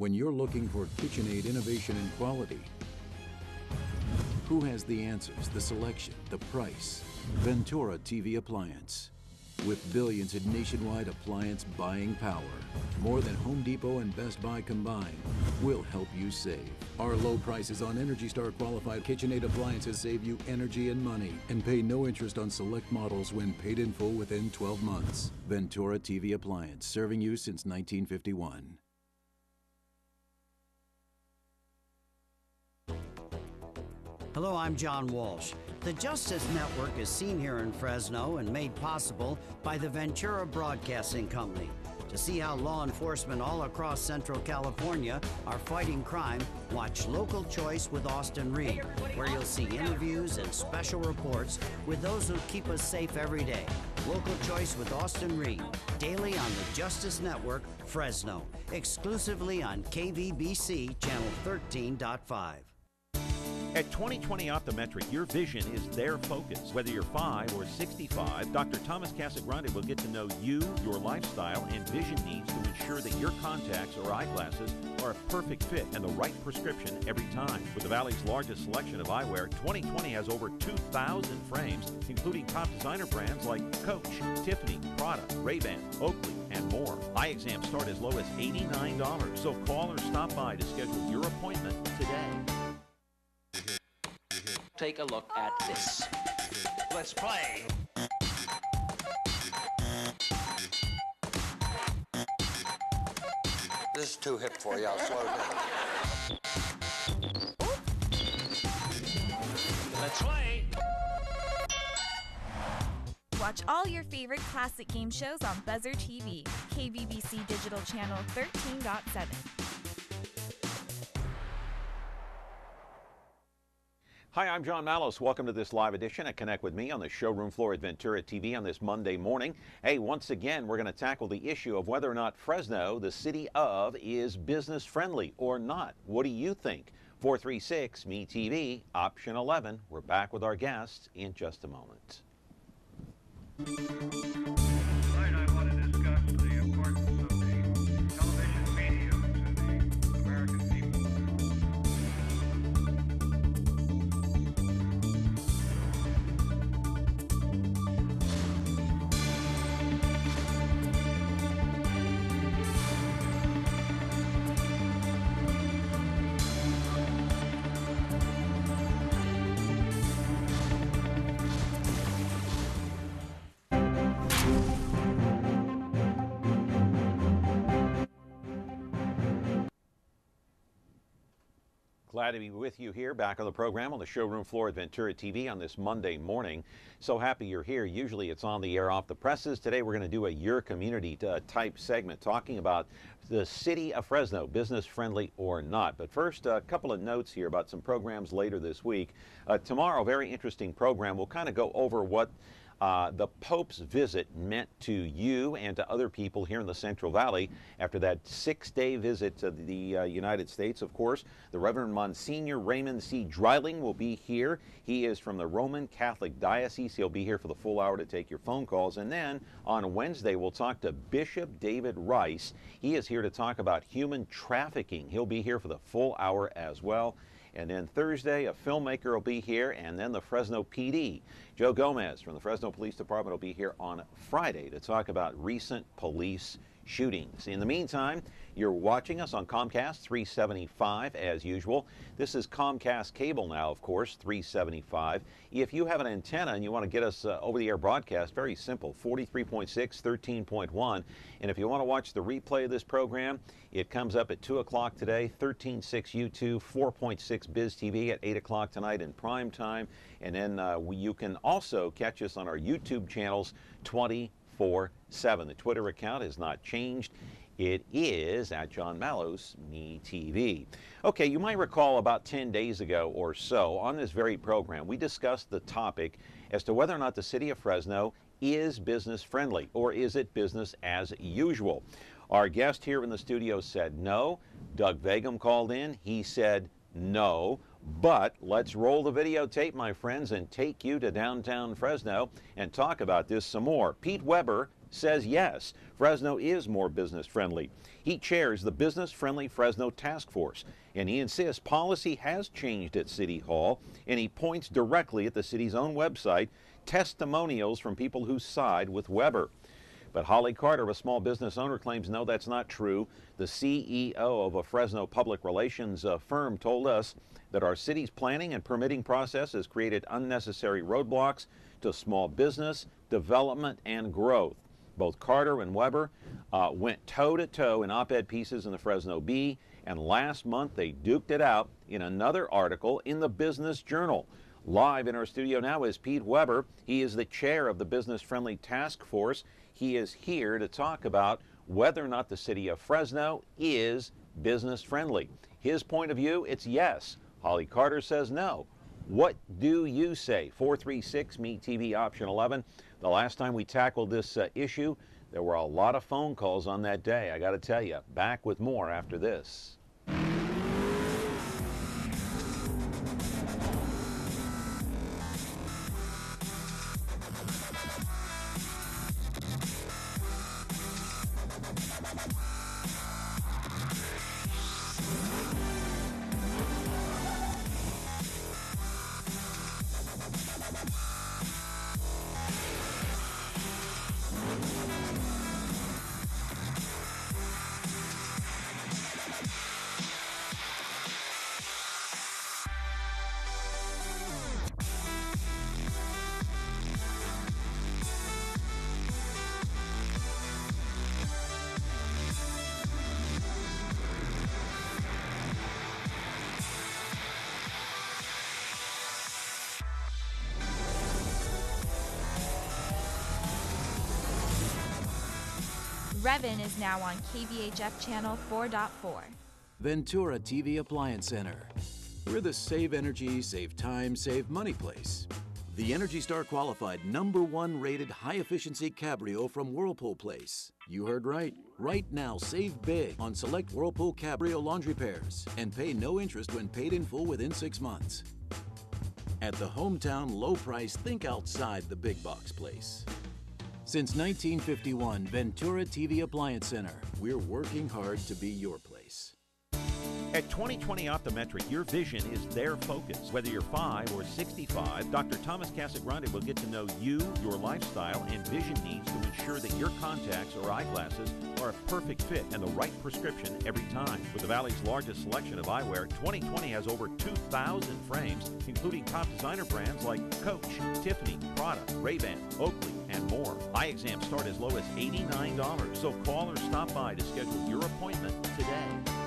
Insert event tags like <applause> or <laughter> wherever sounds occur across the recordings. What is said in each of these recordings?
when you're looking for KitchenAid innovation and quality? Who has the answers, the selection, the price? Ventura TV Appliance. With billions in nationwide appliance buying power, more than Home Depot and Best Buy combined, will help you save. Our low prices on Energy Star qualified KitchenAid appliances save you energy and money and pay no interest on select models when paid in full within 12 months. Ventura TV Appliance, serving you since 1951. Hello, I'm John Walsh. The Justice Network is seen here in Fresno and made possible by the Ventura Broadcasting Company. To see how law enforcement all across Central California are fighting crime, watch Local Choice with Austin Reed, where you'll see interviews and special reports with those who keep us safe every day. Local Choice with Austin Reed, daily on the Justice Network, Fresno, exclusively on KVBC Channel 13.5. At 2020 Optometric, your vision is their focus. Whether you're 5 or 65, Dr. Thomas Casagrande will get to know you, your lifestyle, and vision needs to ensure that your contacts or eyeglasses are a perfect fit and the right prescription every time. With the Valley's largest selection of eyewear, 2020 has over 2,000 frames, including top designer brands like Coach, Tiffany, Prada, Ray-Ban, Oakley, and more. Eye exams start as low as $89, so call or stop by to schedule your appointment today. Take a look at this. Let's play. This is too hip for you. I'll slow down. Let's play. Watch all your favorite classic game shows on Buzzer TV, KVBC Digital Channel 13.7. Hi, I'm John Malos. Welcome to this live edition at Connect with me on the showroom floor at Ventura TV on this Monday morning. Hey, once again, we're going to tackle the issue of whether or not Fresno, the city of, is business friendly or not. What do you think? 436 Me TV, option 11. We're back with our guests in just a moment. Glad to be with you here back on the program on the showroom floor at Ventura TV on this Monday morning. So happy you're here. Usually it's on the air off the presses. Today we're going to do a Your Community uh, type segment talking about the city of Fresno, business friendly or not. But first, a couple of notes here about some programs later this week. Uh, tomorrow, very interesting program. We'll kind of go over what uh, the Pope's visit meant to you and to other people here in the Central Valley after that six day visit to the uh, United States, of course. The Reverend Monsignor Raymond C. Dreiling will be here. He is from the Roman Catholic Diocese. He'll be here for the full hour to take your phone calls. And then on Wednesday, we'll talk to Bishop David Rice. He is here to talk about human trafficking. He'll be here for the full hour as well. And then Thursday, a filmmaker will be here, and then the Fresno PD. Joe Gomez from the Fresno Police Department will be here on Friday to talk about recent police shootings. In the meantime, you're watching us on Comcast 375 as usual. This is Comcast cable now, of course, 375. If you have an antenna and you want to get us uh, over the air broadcast, very simple 43.6, 13.1. And if you want to watch the replay of this program, it comes up at 2 o'clock today, 13.6 YouTube, 4.6 Biz TV at 8 o'clock tonight in prime time. And then uh, we, you can also catch us on our YouTube channels 24 7. The Twitter account has not changed. It is at John Mallows, Me TV. Okay, you might recall about 10 days ago or so on this very program, we discussed the topic as to whether or not the city of Fresno is business friendly or is it business as usual. Our guest here in the studio said no. Doug Vagim called in. He said no. But let's roll the videotape, my friends, and take you to downtown Fresno and talk about this some more. Pete Weber says yes, Fresno is more business friendly. He chairs the Business Friendly Fresno Task Force, and he insists policy has changed at City Hall, and he points directly at the city's own website, testimonials from people who side with Weber. But Holly Carter, a small business owner, claims no, that's not true. The CEO of a Fresno public relations uh, firm told us that our city's planning and permitting process has created unnecessary roadblocks to small business development and growth. Both Carter and Weber uh, went toe to toe in op ed pieces in the Fresno Bee, and last month they duked it out in another article in the Business Journal. Live in our studio now is Pete Weber. He is the chair of the Business Friendly Task Force. He is here to talk about whether or not the city of Fresno is business friendly. His point of view, it's yes. Holly Carter says no. What do you say? 436 Me TV option 11. The last time we tackled this uh, issue, there were a lot of phone calls on that day. I got to tell you. Back with more after this. Now on KVHF channel 4.4. Ventura TV Appliance Center. We're the save energy, save time, save money place. The Energy Star qualified number one rated high efficiency Cabrio from Whirlpool Place. You heard right. Right now, save big on select Whirlpool Cabrio laundry pairs and pay no interest when paid in full within six months. At the hometown low price, think outside the big box place. Since 1951, Ventura TV Appliance Center. We're working hard to be your place. At 2020 Optometric, your vision is their focus. Whether you're 5 or 65, Dr. Thomas Casagrande will get to know you, your lifestyle, and vision needs to ensure that your contacts or eyeglasses are a perfect fit and the right prescription every time. With the Valley's largest selection of eyewear, 2020 has over 2,000 frames, including top designer brands like Coach, Tiffany, Prada, Ray-Ban, Oakley, and more. Eye exams start as low as $89, so call or stop by to schedule your appointment today.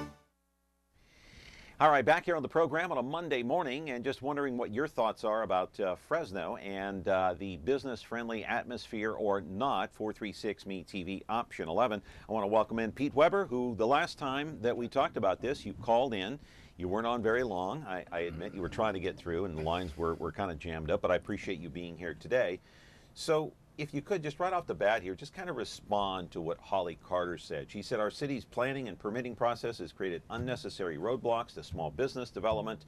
All right, back here on the program on a Monday morning, and just wondering what your thoughts are about uh, Fresno and uh, the business friendly atmosphere or not. 436 Me TV option 11. I want to welcome in Pete Weber, who the last time that we talked about this, you called in. You weren't on very long. I, I admit you were trying to get through, and the lines were, were kind of jammed up, but I appreciate you being here today. So, if you could just right off the bat here, just kind of respond to what Holly Carter said. She said our city's planning and permitting process has created unnecessary roadblocks to small business development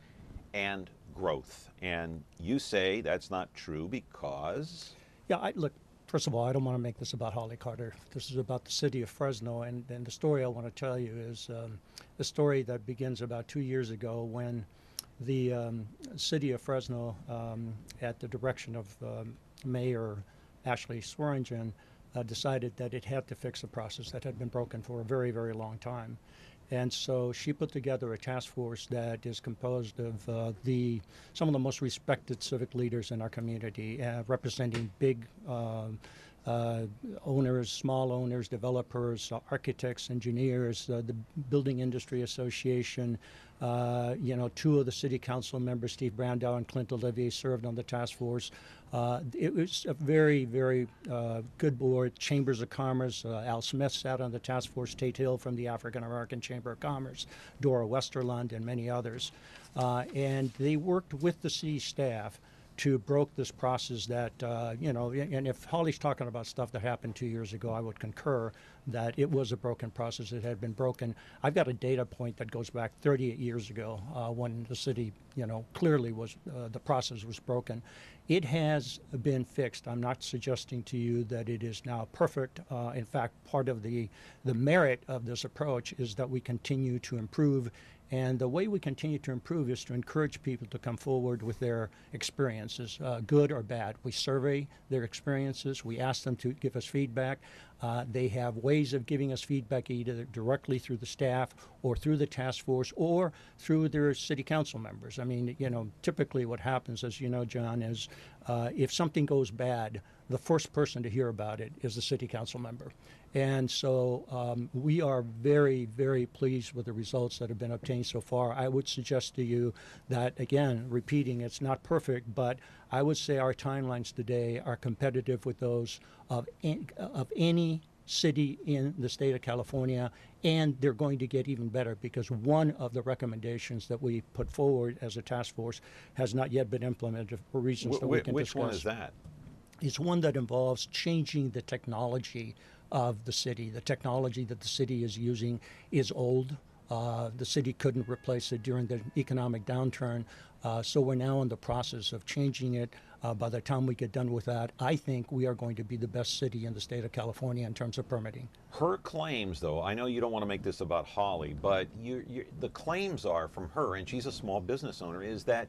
and growth. And you say that's not true because. Yeah, I, look, first of all, I don't want to make this about Holly Carter. This is about the city of Fresno. And, and the story I want to tell you is um, story that begins about two years ago when the um, city of Fresno, um, at the direction of um, Mayor Ashley Swearengin, uh, decided that it had to fix a process that had been broken for a very, very long time. And so she put together a task force that is composed of uh, the some of the most respected civic leaders in our community, uh, representing big uh, owners, small owners, developers, uh, architects, engineers, uh, the Building Industry Association. Uh, you know, two of the city council members, Steve Brandau and Clint Olivier, served on the task force. Uh, it was a very, very uh, good board. Chambers of Commerce, Al Smith sat on the task force, Tate Hill from the African American Chamber of Commerce, Dora Westerlund, and many others. and they worked with the city staff to broke this process that uh, you know and if holly's talking about stuff that happened two years ago i would concur that it was a broken process. It had been broken. I've got a data point that goes back 38 years ago uh, when the city you know clearly was uh, the process was broken. It has been fixed. I'm not suggesting to you that it is now perfect. Uh, in fact part of the the merit of this approach is that we continue to improve and the way we continue to improve is to encourage people to come forward with their experiences, uh, good or bad. We survey their experiences. We ask them to give us feedback. Uh, they have ways of giving us feedback either directly through the staff or through the task force or through their city council members. I mean, you know, typically what happens, as you know, John, is uh, if something goes bad, the first person to hear about it is the city council member. And so um, we are very, very pleased with the results that have been obtained so far. I would suggest to you that, again, repeating, it's not perfect, but I would say our timelines today are competitive with those of, an- of any city in the state of California, and they're going to get even better because one of the recommendations that we put forward as a task force has not yet been implemented for reasons Wh- that we can which discuss one is that? It's one that involves changing the technology of the city. The technology that the city is using is old. Uh, the city couldn't replace it during the economic downturn. Uh, so we're now in the process of changing it. Uh, by the time we get done with that, I think we are going to be the best city in the state of California in terms of permitting. Her claims, though, I know you don't want to make this about Holly, but you, you, the claims are from her, and she's a small business owner, is that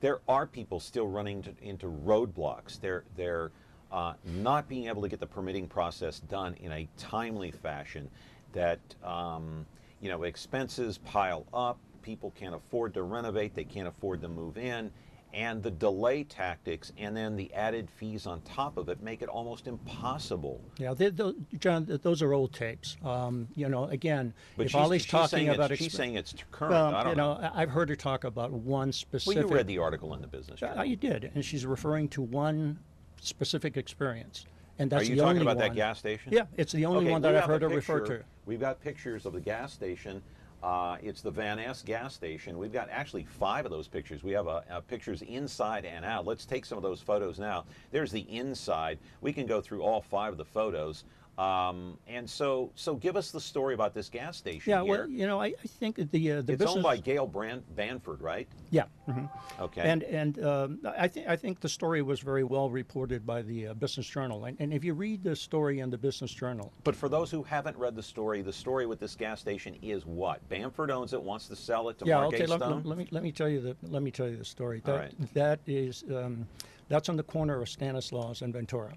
there are people still running to, into roadblocks. They're they're uh, not being able to get the permitting process done in a timely fashion. That um, you know expenses pile up. People can't afford to renovate. They can't afford to move in. And the delay tactics and then the added fees on top of it make it almost impossible Yeah, they, tho- John, those are old tapes. Um, you know, again, But if she's, Ollie's she's talking about she's saying it's current. well, I don't you know. know, I've heard her talk about one specific. Well, you read the article in the Business Journal. you did, and she's referring to one specific experience, and that's Are you the talking only about one. that gas station? Yeah, it's the only Okay, one that I've heard her refer to. We've got pictures of the gas station. Uh, it's the Van Ness gas station. We've got actually five of those pictures. We have uh, uh, pictures inside and out. Let's take some of those photos now. There's the inside. We can go through all five of the photos. Um, and so, so give us the story about this gas station Yeah, here. well, you know, I, I think that the uh, the it's business. owned by Gail Brand- Banford, right? Yeah. mhm. Okay. And and um, I think I think the story was very well reported by the uh, Business Journal, and, and if you read the story in the Business Journal, But for those who haven't read the story, the story with this gas station is what? Banford owns it, wants to sell it to yeah, Mark okay. Let, let- let me let me tell you the let me tell you the story. That All right. that is um, that's on the corner of Stanislaus and Ventura.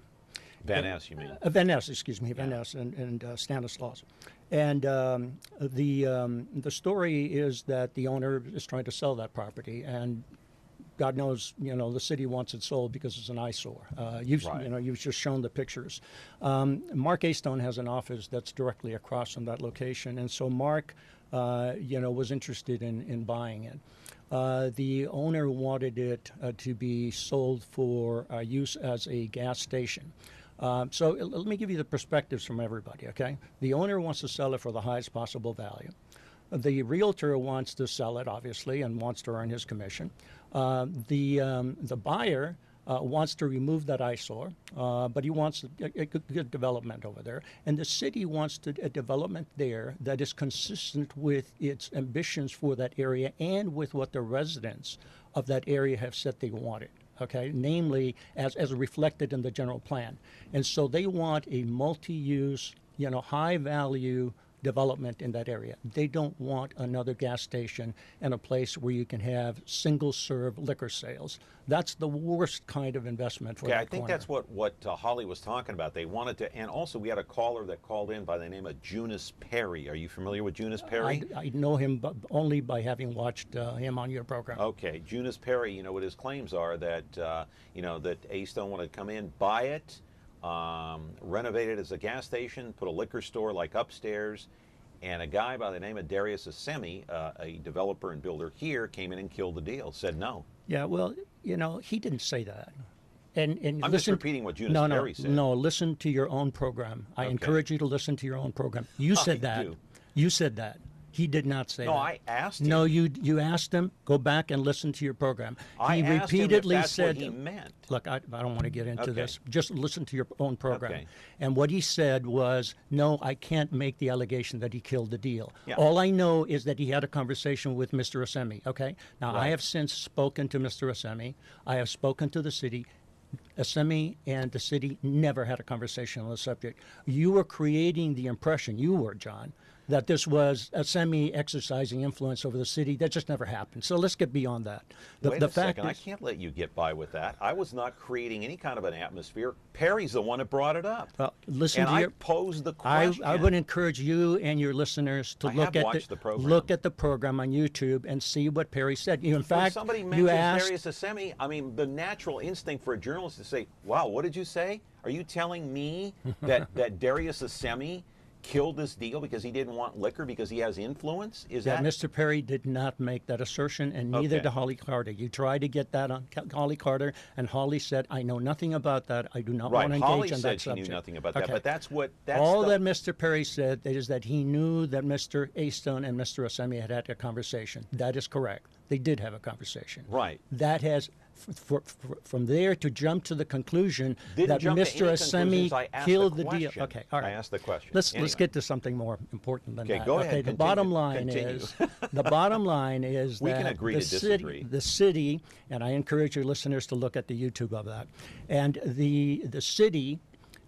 Van Ness, you mean? Uh, Van Ness, excuse me, Van Ness and, and uh, Stanislaus. And um, the um, the story is that the owner is trying to sell that property, and God knows, you know, the city wants it sold because it's an eyesore. Uh, you've Right. you know you've just shown the pictures. Um, Mark Astone has an office that's directly across from that location, and so Mark, uh, you know, was interested in in buying it. Uh, the owner wanted it uh, to be sold for uh, use as a gas station. Um, so let me give you the perspectives from everybody, okay? The owner wants to sell it for the highest possible value. The realtor wants to sell it, obviously, and wants to earn his commission. Uh, the, um, the buyer uh, wants to remove that eyesore, uh, but he wants a, a good, good development over there. And the city wants to, a development there that is consistent with its ambitions for that area and with what the residents of that area have said they wanted okay, namely as, as reflected in the general plan. And so they want a multi-use, you know, high-value development in that area. They don't want another gas station and a place where you can have single-serve liquor sales. That's the worst kind of investment for Okay, I think corner. that's what what uh, Holly was talking about. They wanted to, and also we had a caller that called in by the name of Junus Perry. Are you familiar with Junus Perry? I, I know him only by having watched uh, him on your program. Okay, Junus Perry. You know what his claims are that uh, you know that Astone wanted to come in, buy it, um, renovate it as a gas station, put a liquor store like upstairs, and a guy by the name of Darius Assemi, uh, a developer and builder here, came in and killed the deal. Said no. Yeah, well, you know, he didn't say that. And, and I'm just repeating what Eunice no, no, Perry said. No, listen to your own program. I Okay. encourage you to listen to your own program. You I said that. do. You said that. He did not say No, that. I asked him. No, you you asked him. Go back and listen to your program. I he asked him if repeatedly that's what said, he meant. "Look, I, I don't want to get into Okay. this. Just listen to your own program." Okay. And what he said was, "No, I can't make the allegation that he killed the deal. Yeah. All I know is that he had a conversation with Mr. Assemi. Okay. Now I have since spoken to Mr. Assemi. I have spoken to the city. Assemi and the city never had a conversation on the subject. You were creating the impression, you were, John, that this was Assemi exercising influence over the city. That just never happened. So let's get beyond that. The, Wait the a fact second. I can't let you get by with that. I was not creating any kind of an atmosphere. Perry's the one that brought it up. Well, listen and to I your- posed the question. I would encourage you and your listeners to I look at the program. look at the program on YouTube and see what Perry said. You, in When fact, somebody you mentions asked. Darius Assemi, I mean, the natural instinct for a journalist to say, "Wow, what did you say? Are you telling me <laughs> that that Darius Assemi killed this deal because he didn't want liquor because he has influence?" Is that that Mr. Perry did not make that assertion, and neither Okay. did Holly Carter. You tried to get that on Holly Carter, and Holly said, "I know nothing about that. I do not right? want to engage Holly in said that she subject." knew nothing about that, but that's what that's All the- that Mr. Perry said is that he knew that Mr. Astone and Mr. Assemi had had a conversation. That is correct. They did have a conversation. Right. That has, for, for, from there to jump to the conclusion Didn't that Mr. Assemi conclusions. The killed the, deal. Okay, all right. I asked the question. Let's Anyway. let's get to something more important than Okay, that. go okay, ahead, the bottom line continue. is <laughs> the bottom line is We that can agree the to city, disagree. the city, and I encourage your listeners to look at the YouTube of that, and the the city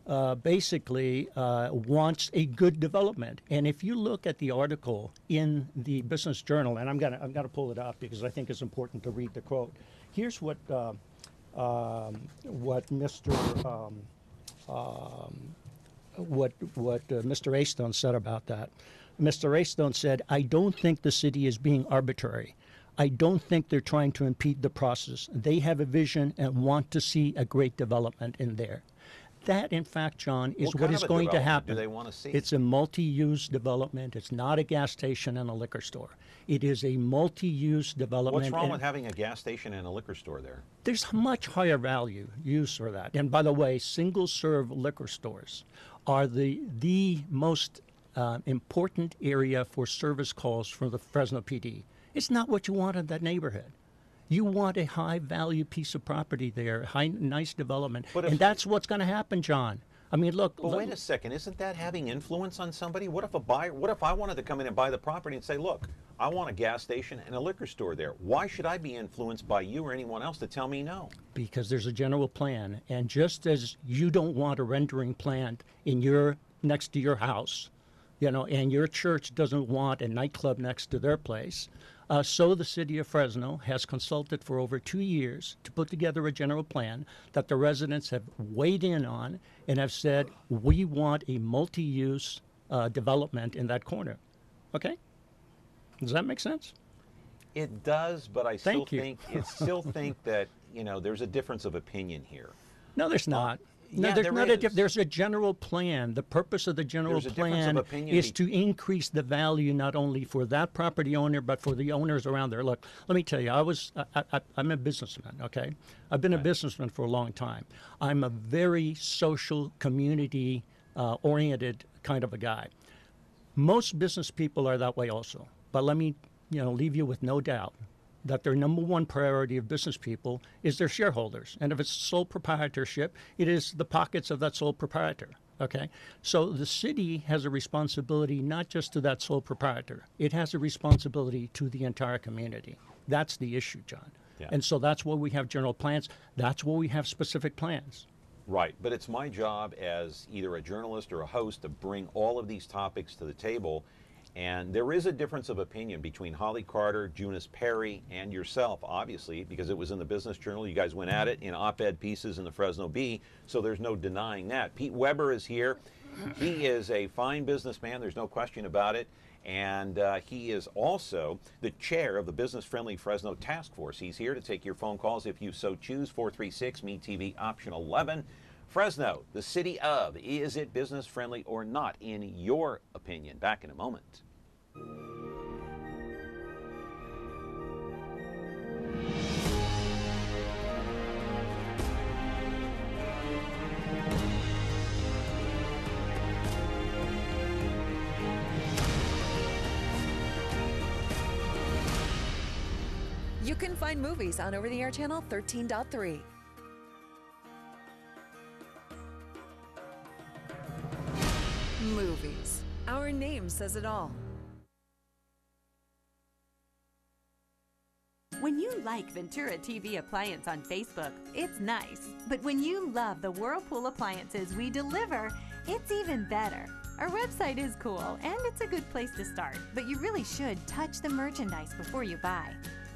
uh, basically uh, wants a good development. And if you look at the article in the Business Journal, and I'm gonna I'm gonna pull it up because I think it's important to read the quote. Here's what uh, um, what Mr. Um, um, what what uh, Mr. Astone said about that. Mr. Astone said, "I don't think the city is being arbitrary." I don't think they're trying to impede the process. They have a vision and want to see a great development in there. That, in fact, John, is What what is going to happen. do they wanna see? It's a multi-use development. It's not a gas station and a liquor store. It is a multi-use development. What's wrong with having a gas station and a liquor store there? there's much higher value use for that. And by the way, single-serve liquor stores are the the most uh, important area for service calls for the Fresno PD. It's not what you want in that neighborhood. You want a high-value piece of property there, high, nice development, But and that's what's going to happen, John. I mean, look. But look- wait a second, isn't that having influence on somebody? What if a buyer, what if I wanted to come in and buy the property and say, look, I want a gas station and a liquor store there. Why should I be influenced by you or anyone else to tell me no? because there's a general plan and just as you don't want a rendering plant in your next to your house you know and your church doesn't want a nightclub next to their place uh, so the city of fresno has consulted for over two years to put together a general plan that the residents have weighed in on and have said we want a multi-use uh, development in that corner okay does that make sense It does, but I still you. think, I still think that, you know, there's a difference of opinion here. No, there's not. No, yeah, there's there not a diff- there's a general plan. The purpose of the general There's a difference of plan is to increase the value not only for that property owner but for the owners around there. Look, let me tell you, I was I, I, I'm a businessman. Okay, I've been a businessman for a long time. I'm a very social, community uh, oriented kind of a guy. Most business people are that way also. But let me, you know, leave you with no doubt that their number one priority of business people is their shareholders. And if it's sole proprietorship, it is the pockets of that sole proprietor. Okay? So the city has a responsibility not just to that sole proprietor, it has a responsibility to the entire community. That's the issue, John. Yeah. And so that's why we have general plans. That's why we have specific plans. Right, but it's my job as either a journalist or a host to bring all of these topics to the table. And there is a difference of opinion between Holly Carter, Junis Perry, and yourself, obviously, because it was in the Business Journal. You guys went at it in op ed pieces in the Fresno Bee, so there's no denying that. Pete Weber is here. He is a fine businessman, there's no question about it. And uh, he is also the chair of the Business Friendly Fresno Task Force. He's here to take your phone calls if you so choose. 436 Me TV option 11. Fresno, the city of, is it business friendly or not, in your opinion? Back in a moment. You can find movies on over the air channel 13.3. Movies. Our name says it all. When you like Ventura TV Appliance on Facebook, it's nice. But when you love the Whirlpool appliances we deliver, it's even better. Our website is cool and it's a good place to start, but you really should touch the merchandise before you buy.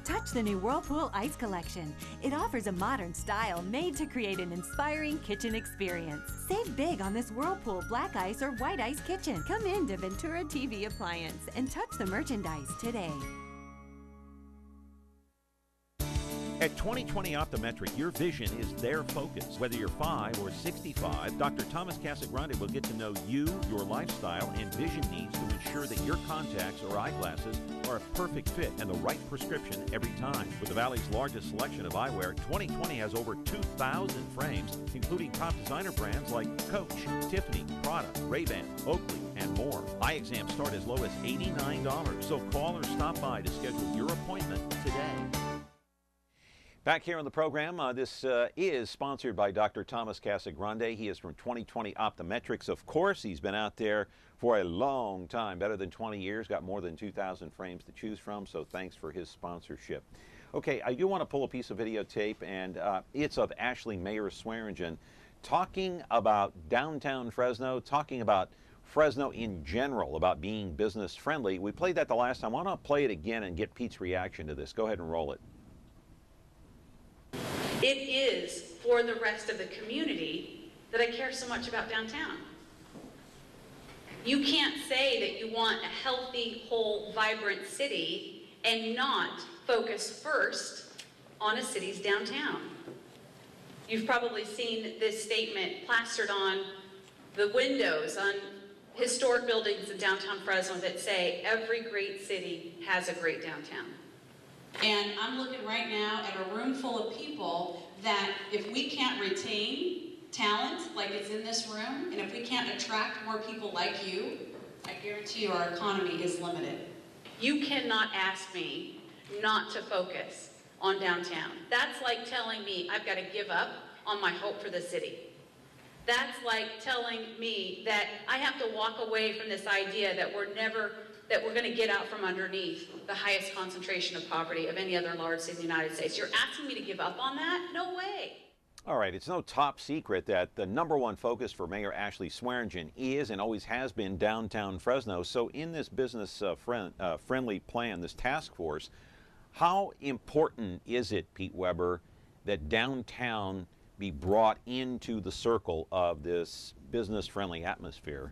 Touch the new Whirlpool Ice Collection. It offers a modern style made to create an inspiring kitchen experience. Save big on this Whirlpool Black Ice or White Ice kitchen. Come in to Ventura TV Appliance and touch the merchandise today. At 2020 Optometric, your vision is their focus. Whether you're 5 or 65, Dr. Thomas Casagrande will get to know you, your lifestyle, and vision needs to ensure that your contacts or eyeglasses are a perfect fit and the right prescription every time. With the Valley's largest selection of eyewear, 2020 has over 2,000 frames, including top designer brands like Coach, Tiffany, Prada, Ray-Ban, Oakley, and more. Eye exams start as low as $89, so call or stop by to schedule your appointment today. Back here on the program, uh, this uh, is sponsored by Dr. Thomas Casagrande. He is from 2020 Optometrics. Of course, he's been out there for a long time, better than 20 years, got more than 2,000 frames to choose from, so thanks for his sponsorship. Okay, I do want to pull a piece of videotape, and uh, it's of Ashley Mayer Swearengin talking about downtown Fresno, talking about Fresno in general, about being business friendly. We played that the last time. I want to play it again and get Pete's reaction to this. Go ahead and roll it. It is for the rest of the community that I care so much about downtown. You can't say that you want a healthy, whole, vibrant city and not focus first on a city's downtown. You've probably seen this statement plastered on the windows on historic buildings in downtown Fresno that say, every great city has a great downtown. And I'm looking right now at a room full of people that if we can't retain talent like it's in this room, and if we can't attract more people like you, I guarantee you our economy is limited. You cannot ask me not to focus on downtown. That's like telling me I've got to give up on my hope for the city. That's like telling me that I have to walk away from this idea that we're never that we're going to get out from underneath the highest concentration of poverty of any other large city in the United States. You're asking me to give up on that? No way. All right, it's no top secret that the number one focus for Mayor Ashley Swearengin is and always has been downtown Fresno. So, in this business uh, friend, uh, friendly plan, this task force, how important is it, Pete Weber, that downtown be brought into the circle of this business friendly atmosphere?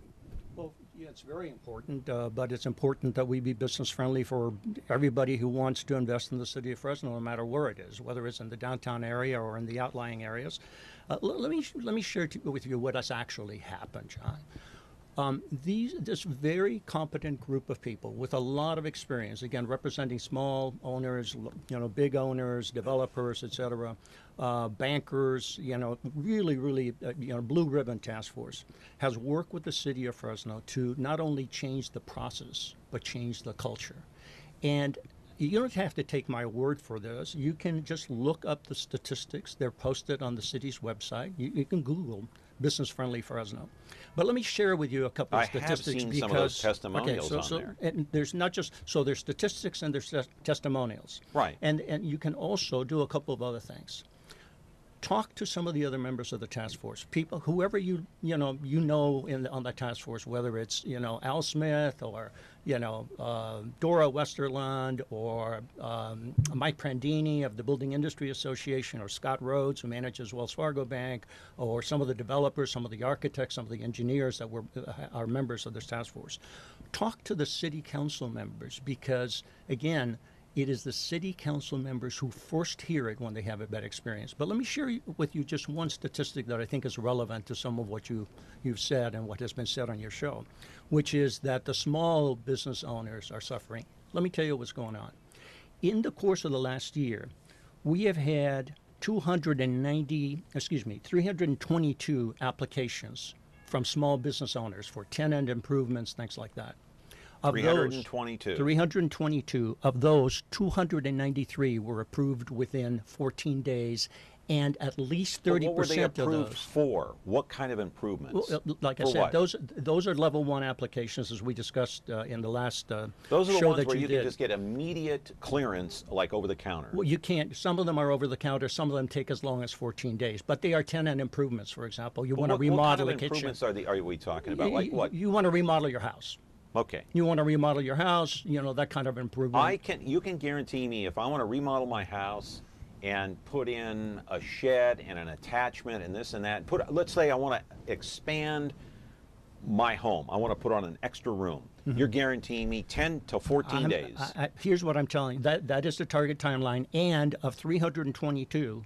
Yeah, it's very important, uh, but it's important that we be business friendly for everybody who wants to invest in the city of Fresno, no matter where it is, whether it's in the downtown area or in the outlying areas. Uh, l- let me let me share t- with you what has actually happened, John. Um, these this very competent group of people with a lot of experience, again representing small owners, you know, big owners, developers, etc., uh, bankers, you know, really, really, uh, you know, blue ribbon task force has worked with the city of Fresno to not only change the process but change the culture, and you don't have to take my word for this. You can just look up the statistics. They're posted on the city's website. You, you can Google business friendly Fresno. But let me share with you a couple of I statistics seen because some of those testimonials okay, so, on so, there. And there's not just so there's statistics and there's tes- testimonials. Right. And and you can also do a couple of other things. Talk to some of the other members of the task force, people, whoever you you know you know in the, on the task force, whether it's you know Al Smith or you know uh, Dora Westerlund or um, Mike Prandini of the Building Industry Association or Scott Rhodes who manages Wells Fargo Bank or some of the developers, some of the architects, some of the engineers that were uh, are members of this task force. Talk to the city council members because again it is the city council members who first hear it when they have a bad experience. But let me share with you just one statistic that I think is relevant to some of what you, you've said and what has been said on your show, which is that the small business owners are suffering. Let me tell you what's going on. In the course of the last year, we have had 290, excuse me, 322 applications from small business owners for tenant improvements, things like that. Of those, 322. 322 of those, 293 were approved within 14 days, and at least But 30 what were they percent of approved those. for? What kind of improvements? Well, uh, like I said, what? those those are level one applications, as we discussed uh, in the last uh, Those are the ones where you, did. can just get immediate clearance, like over the counter. Well, you can't. Some of them are over the counter. Some of them take as long as 14 days. But they are tenant improvements, for example. You But want to remodel what kind a of kitchen. improvements are, the, are we talking about? Like you- what? You want to remodel your house. Okay. You want to remodel your house. You know that kind of improvement. I can. You can guarantee me if I want to remodel my house and put in a shed and an attachment and this and that. Put. Let's say I want to expand my home. I want to put on an extra room. Mm-hmm. You're guaranteeing me 10 to 14 I'm- days. I, I, here's what I'm telling you. That that is the target timeline. And of 322,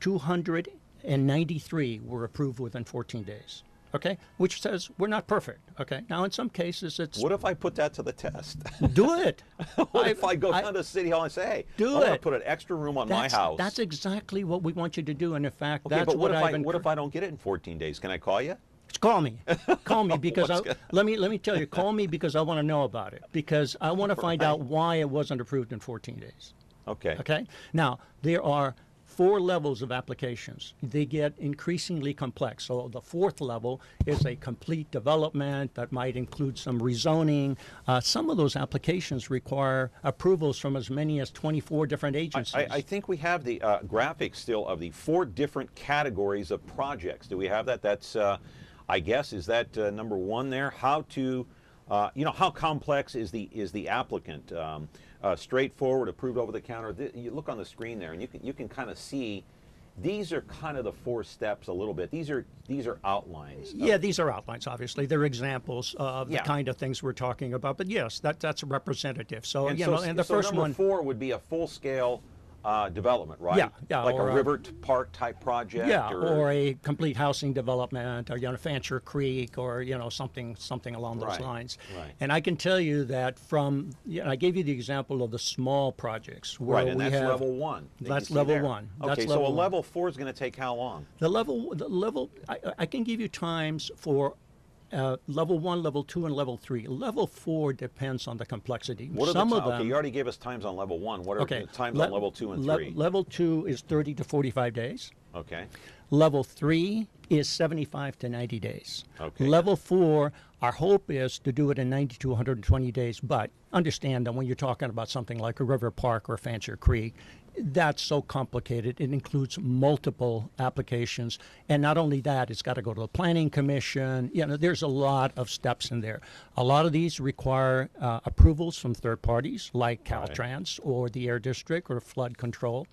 293 were approved within 14 days. Okay, which says we're not perfect. Okay, now in some cases it's what if I put that to the test? <laughs> do it. what I- if I go I- down to City Hall and say, hey, Do I want it. put an extra room on my That's, house? that's exactly what we want you to do. And in fact, okay, that's but what, if I've I, what if I don't get it in 14 days? Can I call you? Just Call me. <laughs> Call me oh, because I, let me let me tell you. <laughs> Call me because I want to know about it because I want to find out why it wasn't approved in 14 days. Okay. Okay. Now there are four levels of applications. They get increasingly complex. So the fourth level is a complete development that might include some rezoning. Uh, some of those applications require approvals from as many as 24 different agencies. I, I think we have the uh, graphics still of the four different categories of projects. Do we have that? That's, uh, I guess, is that uh, number one there? How to, uh, you know, how complex is the is the applicant? Um, uh, straightforward, approved over the counter. Th- you look on the screen there, and you can you can kind of see. These are kind of the four steps a little bit. These are these are outlines. Yeah, these are outlines. Obviously, they're examples of the Yeah. kind of things we're talking about. But yes, that that's representative. So and you so, know, and the so first number one, four would be a full scale uh, development, right? Yeah, yeah, Like a a- river t- park type project. yeah, or a complete housing development, or you know, Fancher Creek, or you know, something something along those Right, lines. right. And I can tell you that from, you know, I gave you the example of the small projects where Right, and we that's have level one. that That's level there. one. Okay, That's so level a one. level four is going to take how long? The level, the level, I, I can give you times for uh, level one, level two, and level three. Level four depends on the complexity. What are Some the of them. Okay, you already gave us times on level one. What are okay. the times on level two and le- three? Level two is 30 to 45 days. okay. Level three is 75 to 90 days. Okay. Level four, our hope is to do it in 90 to 120 days. But understand that when you're talking about something like a river park or Fancher Creek, that's so complicated. It includes multiple applications, and not only that, it's got to go to the planning commission. You know, there's a lot of steps in there. A lot of these require uh, approvals from third parties, like Caltrans or the Air District or flood control.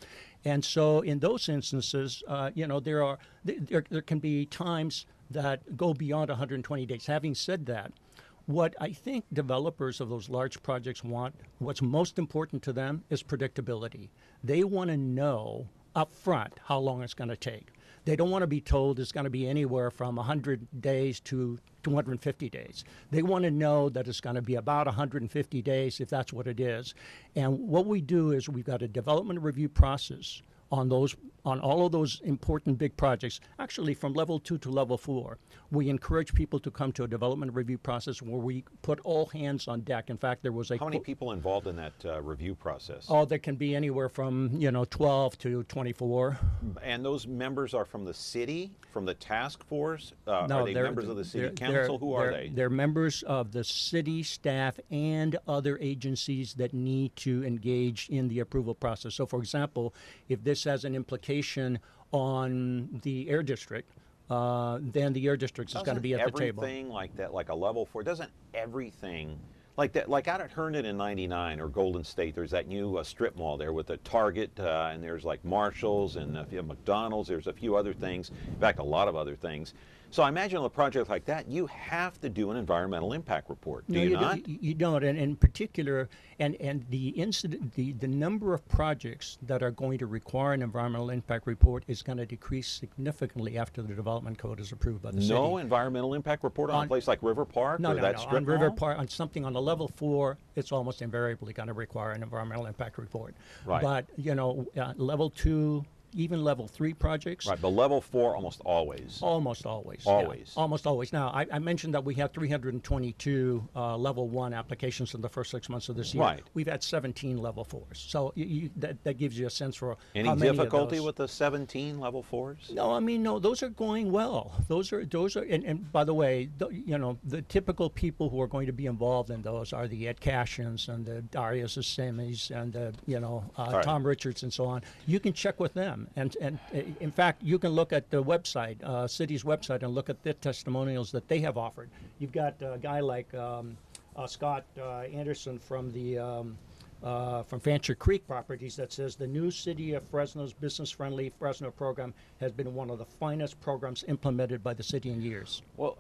And so, in those instances, uh, you know, there are there, there can be times that go beyond 120 days. Having said that, what I think developers of those large projects want, what's most important to them, is predictability. They want to know up front how long it's going to take. They don't want to be told it's going to be anywhere from 100 days to 250 days. They want to know that it's going to be about 150 days if that's what it is. And what we do is we've got a development review process on those on all of those important big projects actually from level 2 to level 4 we encourage people to come to a development review process where we put all hands on deck in fact there was a How many people involved in that uh, review process? oh there can be anywhere from you know 12 to 24 And those members are from the city, from the task force? Uh, no, are they members of the city they're- council? they're- Who are they're- they? They're members of the city staff and other agencies that need to engage in the approval process. So, for example, if this has an implication on the air district, uh, then the air district is going to be at the table. everything like that, like a level four, doesn't everything, like that, like out at Herndon in '99 or Golden State, there's that new uh, strip mall there with the Target, uh, and there's like Marshalls and a few McDonald's. There's a few other things. In fact, a lot of other things. So I imagine on a project like that, you have to do an environmental impact report. Do no, you, you, not? Don't, you don't, and in particular, and and the incident, the the number of projects that are going to require an environmental impact report is going to decrease significantly after the development code is approved by the city. no environmental impact report on, a place like River Park No, or no, that no. strip On River? Park, on something on a level four, it's almost invariably going to require an environmental impact report. Right. But you know, uh, level two even level three projects. Right, but level four almost always. Almost always. yeah. Always. Almost always. Now, I, I mentioned that we had 322 uh, level one applications in the first six months of this year. Right. We've had 17 level fours. So you, you, that, that gives you a sense for Any how many of difficulty with the 17 level fours? No, I mean no. Those are going well. Those are those are. And, and by the way, th- you know the typical people who are going to be involved in those are the Ed Kashians and the Darius Semis and the you know uh, right. Tom Richards and so on. You can check with them, and and uh, in fact, you can look at the website, uh, city's website, and look at the testimonials that they have offered. You've got a guy like um, uh, Scott uh, Anderson from the. Um, uh, from Fancher Creek Properties that says the new City of Fresno's business friendly Fresno program has been one of the finest programs implemented by the city in years. Well,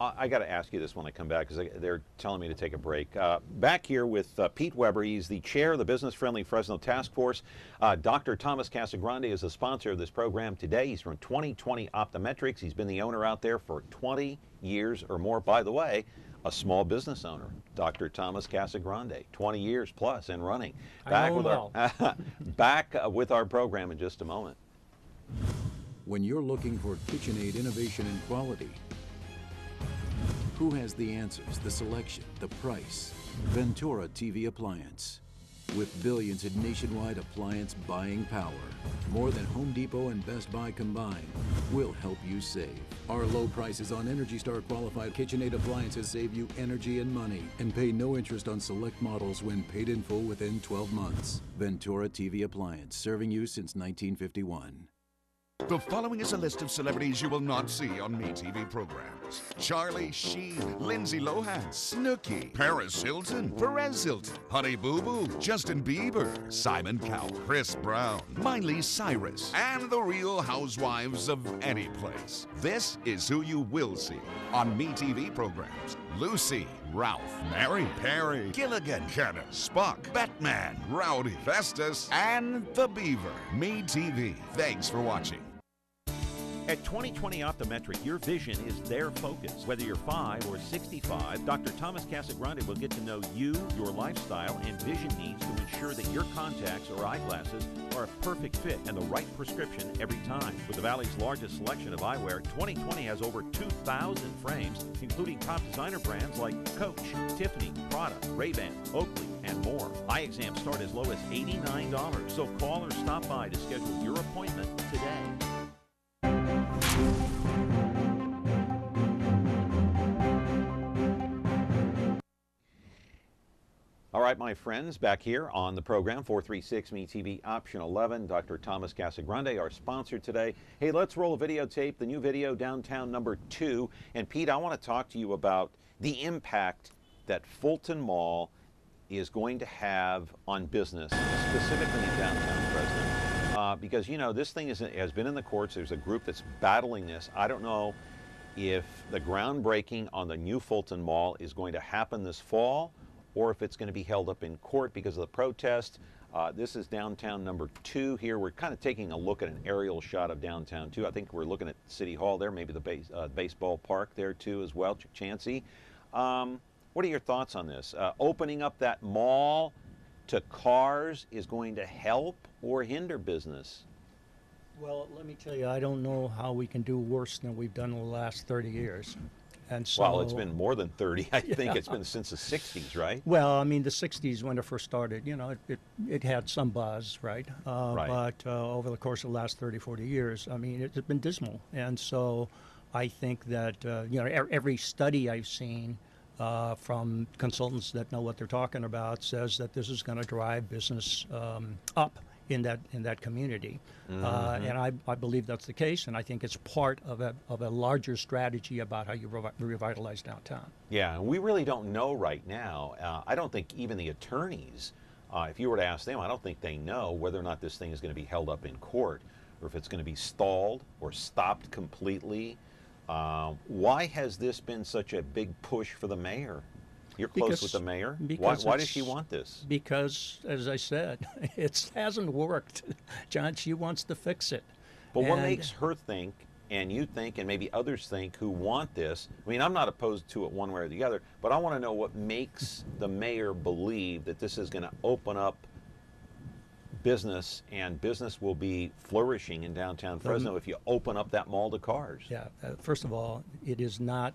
I, I got to ask you this when I come back because they're telling me to take a break. Uh, back here with uh, Pete Weber, he's the chair of the Business Friendly Fresno Task Force. Uh, Dr. Thomas Casagrande is the sponsor of this program today. He's from 2020 Optometrics. He's been the owner out there for 20 years or more. By the way, a small business owner, Dr. Thomas Casagrande, 20 years plus and running. I Back know him with our <laughs> back uh, with our program in just a moment. When you're looking for KitchenAid innovation and quality, who has the answers, the selection, the price? Ventura TV Appliance. With billions in nationwide appliance buying power, more than Home Depot and Best Buy combined, will help you save. Our low prices on Energy Star qualified KitchenAid appliances save you energy and money and pay no interest on select models when paid in full within 12 months. Ventura TV Appliance, serving you since 1951. The following is a list of celebrities you will not see on MeTV programs. Charlie Sheen, Lindsay Lohan, Snooki, Paris Hilton, Perez Hilton, Honey Boo Boo, Justin Bieber, Simon Cowell, Chris Brown, Miley Cyrus, and the Real Housewives of any place. This is who you will see on MeTV programs. Lucy, Ralph, Mary, Perry, Gilligan, Kenner, Spock, Batman, Rowdy, Festus, and the Beaver. MeTV. Thanks for watching. At 2020 Optometric, your vision is their focus. Whether you're 5 or 65, Dr. Thomas Casagrande will get to know you, your lifestyle, and vision needs to ensure that your contacts or eyeglasses are a perfect fit and the right prescription every time. With the Valley's largest selection of eyewear, 2020 has over 2,000 frames, including top designer brands like Coach, Tiffany, Prada, Ray-Ban, Oakley, and more. Eye exams start as low as $89, so call or stop by to schedule your appointment today. Right, my friends, back here on the program, 436 Me TV Option 11. Dr. Thomas Casagrande, our sponsor today. Hey, let's roll a videotape, the new video, Downtown Number 2. And Pete, I want to talk to you about the impact that Fulton Mall is going to have on business, specifically in downtown Fresno. Uh, because, you know, this thing is, has been in the courts. There's a group that's battling this. I don't know if the groundbreaking on the new Fulton Mall is going to happen this fall or if it's going to be held up in court because of the protest. Uh, this is downtown number two here. We're kind of taking a look at an aerial shot of downtown too. I think we're looking at City Hall there, maybe the base, uh, baseball park there too as well, Ch- Chukchansi. Um, what are your thoughts on this? Uh, opening up that mall to cars is going to help or hinder business? Well, let me tell you, I don't know how we can do worse than we've done in the last 30 years. And so, well, it's been more than 30. I <laughs> think it's been since the 60s, right? Well, I mean, the '60s when it first started, you know, it, it, it had some buzz, right? Uh, Right. But uh, over the course of the last 30, 40 years, I mean, it's been dismal. And so, I think that uh, you know, e- every study I've seen uh, from consultants that know what they're talking about says that this is going to drive business um, up in that in that community, uh, Mhm. and I, I believe that's the case, and I think it's part of a of a larger strategy about how you revi- revitalize downtown. Yeah, and we really don't know right now. Uh, I don't think even the attorneys, uh, if you were to ask them, I don't think they know whether or not this thing is going to be held up in court or if it's going to be stalled or stopped completely. Uh, why has this been such a big push for the mayor? You're close with the mayor. Why, why does she want this? Because, as I said, <laughs> it hasn't worked. <laughs> John, she wants to fix it. But what makes her think, and you think, and maybe others think who want this? I mean, I'm not opposed to it one way or the other, but I want to know what makes the mayor believe that this is going to open up business, and business will be flourishing in downtown Fresno if you open up that mall to cars. Yeah, uh, first of all, it is not,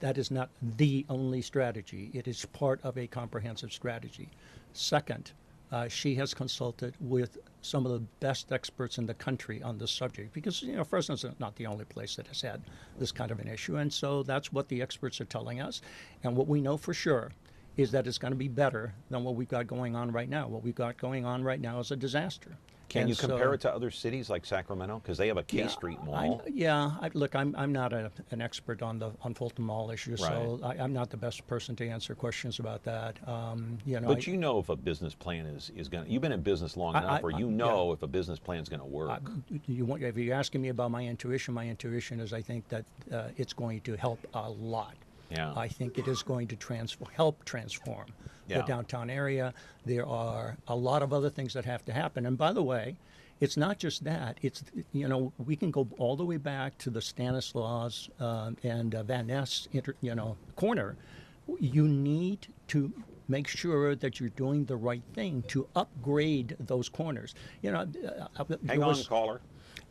that is not the only strategy. It is part of a comprehensive strategy. Second, uh, she has consulted with some of the best experts in the country on this subject because you know Fresno's not the only place that has had this kind of an issue, and so that's what the experts are telling us. And what we know for sure is that it's going to be better than what we've got going on right now. What we've got going on right now is a disaster. Can And you compare so- it to other cities like Sacramento? Because they have a K Yeah, Street I- mall. yeah, I, look, I'm, I'm not a, an expert on the on Fulton Mall issue, so I, I'm not the best person to answer questions about that. Um, you know, But I- you know if a business plan is, is going to, you've been in business long I- enough I- where I- you yeah. know if a business plan is going to work. you want, if you're asking me about my intuition, my intuition is I think that uh, it's going to help a lot. Yeah. I think it is going to transform, help transform Yeah. the downtown area. There are a lot of other things that have to happen. And by the way, it's not just that. It's you know we can go all the way back to the Stanislaus um, and uh, Van Ness inter, you know corner. You need to make sure that you're doing the right thing to upgrade those corners. You know, uh, uh, Hang on, was- caller.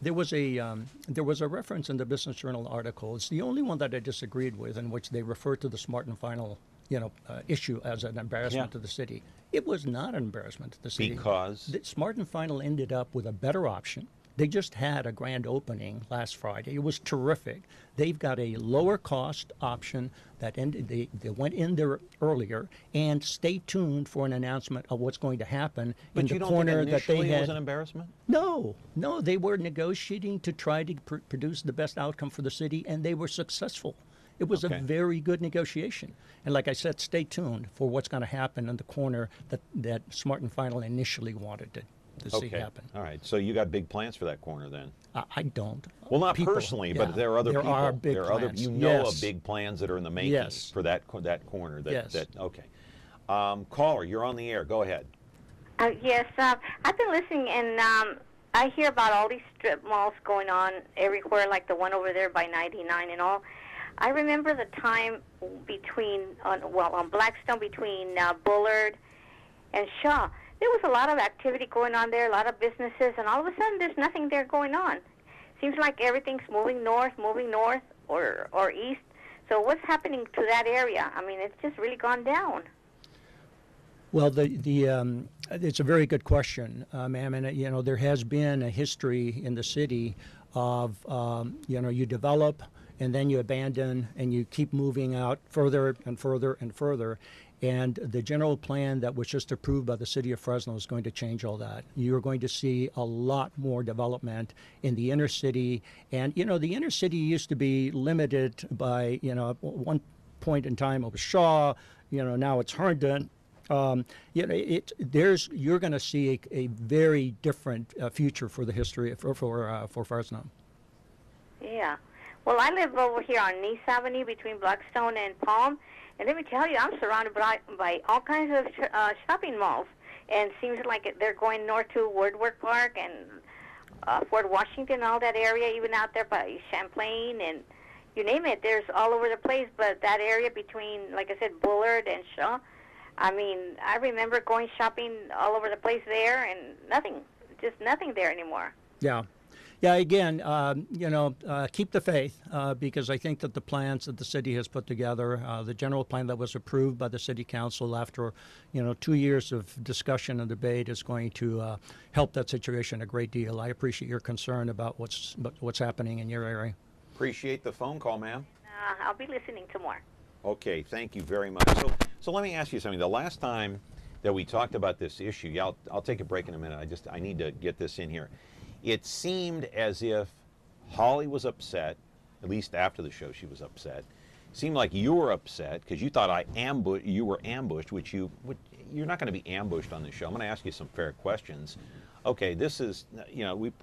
there was a um, there was a reference in the Business Journal article. It's the only one that I disagreed with, in which they refer to the Smart and Final, you know, uh, issue as an embarrassment Yeah. to the city. It was not an embarrassment to the city Because? the Smart and Final ended up with a better option. They just had a grand opening last Friday. It was terrific. They've got a lower cost option that ended. They, they went in there earlier, and stay tuned for an announcement of what's going to happen But in you the don't corner think that they had. it was an embarrassment? No, no, they were negotiating to try to pr- produce the best outcome for the city, and they were successful. It was Okay. a very good negotiation. And like I said, stay tuned for what's going to happen in the corner that, that Smart and Final initially wanted to, to see okay. happen. All right. So you got big plans for that corner then? I, I don't. Well, not People, personally, yeah. but there are other there people. Are big there are other. plans. You know yes. of big plans that are in the making Yes. for that that corner. That, Yes. That okay. Um, caller, you're on the air. Go ahead. Uh, yes, uh, I've been listening, and um, I hear about all these strip malls going on everywhere, like the one over there by 99 and all. I remember the time between, on, well, on Blackstone between uh, Bullard and Shaw. There was a lot of activity going on there, a lot of businesses, and all of a sudden there's nothing there going on. Seems like everything's moving north, moving north or or east. So what's happening to that area? I mean, it's just really gone down. Well, the the um, it's a very good question, uh, ma'am. And uh, you know, there has been a history in the city of um, you know you develop and then you abandon and you keep moving out further and further and further. And the general plan that was just approved by the city of Fresno is going to change all that. You're going to see a lot more development in the inner city. And, you know, the inner city used to be limited by, you know, one point in time it was Shaw, you know, now it's Herndon. Um, you know, it, there's, you're going to see a, a very different uh, future for the history, for, for, uh, for Fresno. Yeah. Well, I live over here on Nees Avenue between Blackstone and Palm, and let me tell you, I'm surrounded by, by all kinds of sh- uh, shopping malls, and seems like they're going north to Woodward Park and uh, Fort Washington, all that area, even out there by Champlain and you name it. There's all over the place, but that area between, like I said, Bullard and Shaw. I mean, I remember going shopping all over the place there, and nothing, just nothing there anymore. Yeah. Yeah, again, um, you know, uh, keep the faith uh, because I think that the plans that the city has put together, uh, the general plan that was approved by the city council after, you know, two years of discussion and debate is going to uh, help that situation a great deal. I appreciate your concern about what's what's happening in your area. Appreciate the phone call, ma'am. Uh, I'll be listening to more. Okay, thank you very much. So, so let me ask you something. The last time that we talked about this issue, yeah, I'll, I'll take a break in a minute. I just I need to get this in here. It seemed as if Holly was upset, at least after the show, she was upset. Seemed like you were upset because you thought I ambush you were ambushed, which you which, you're not going to be ambushed on this show. I'm going to ask you some fair questions. Okay, this is you know we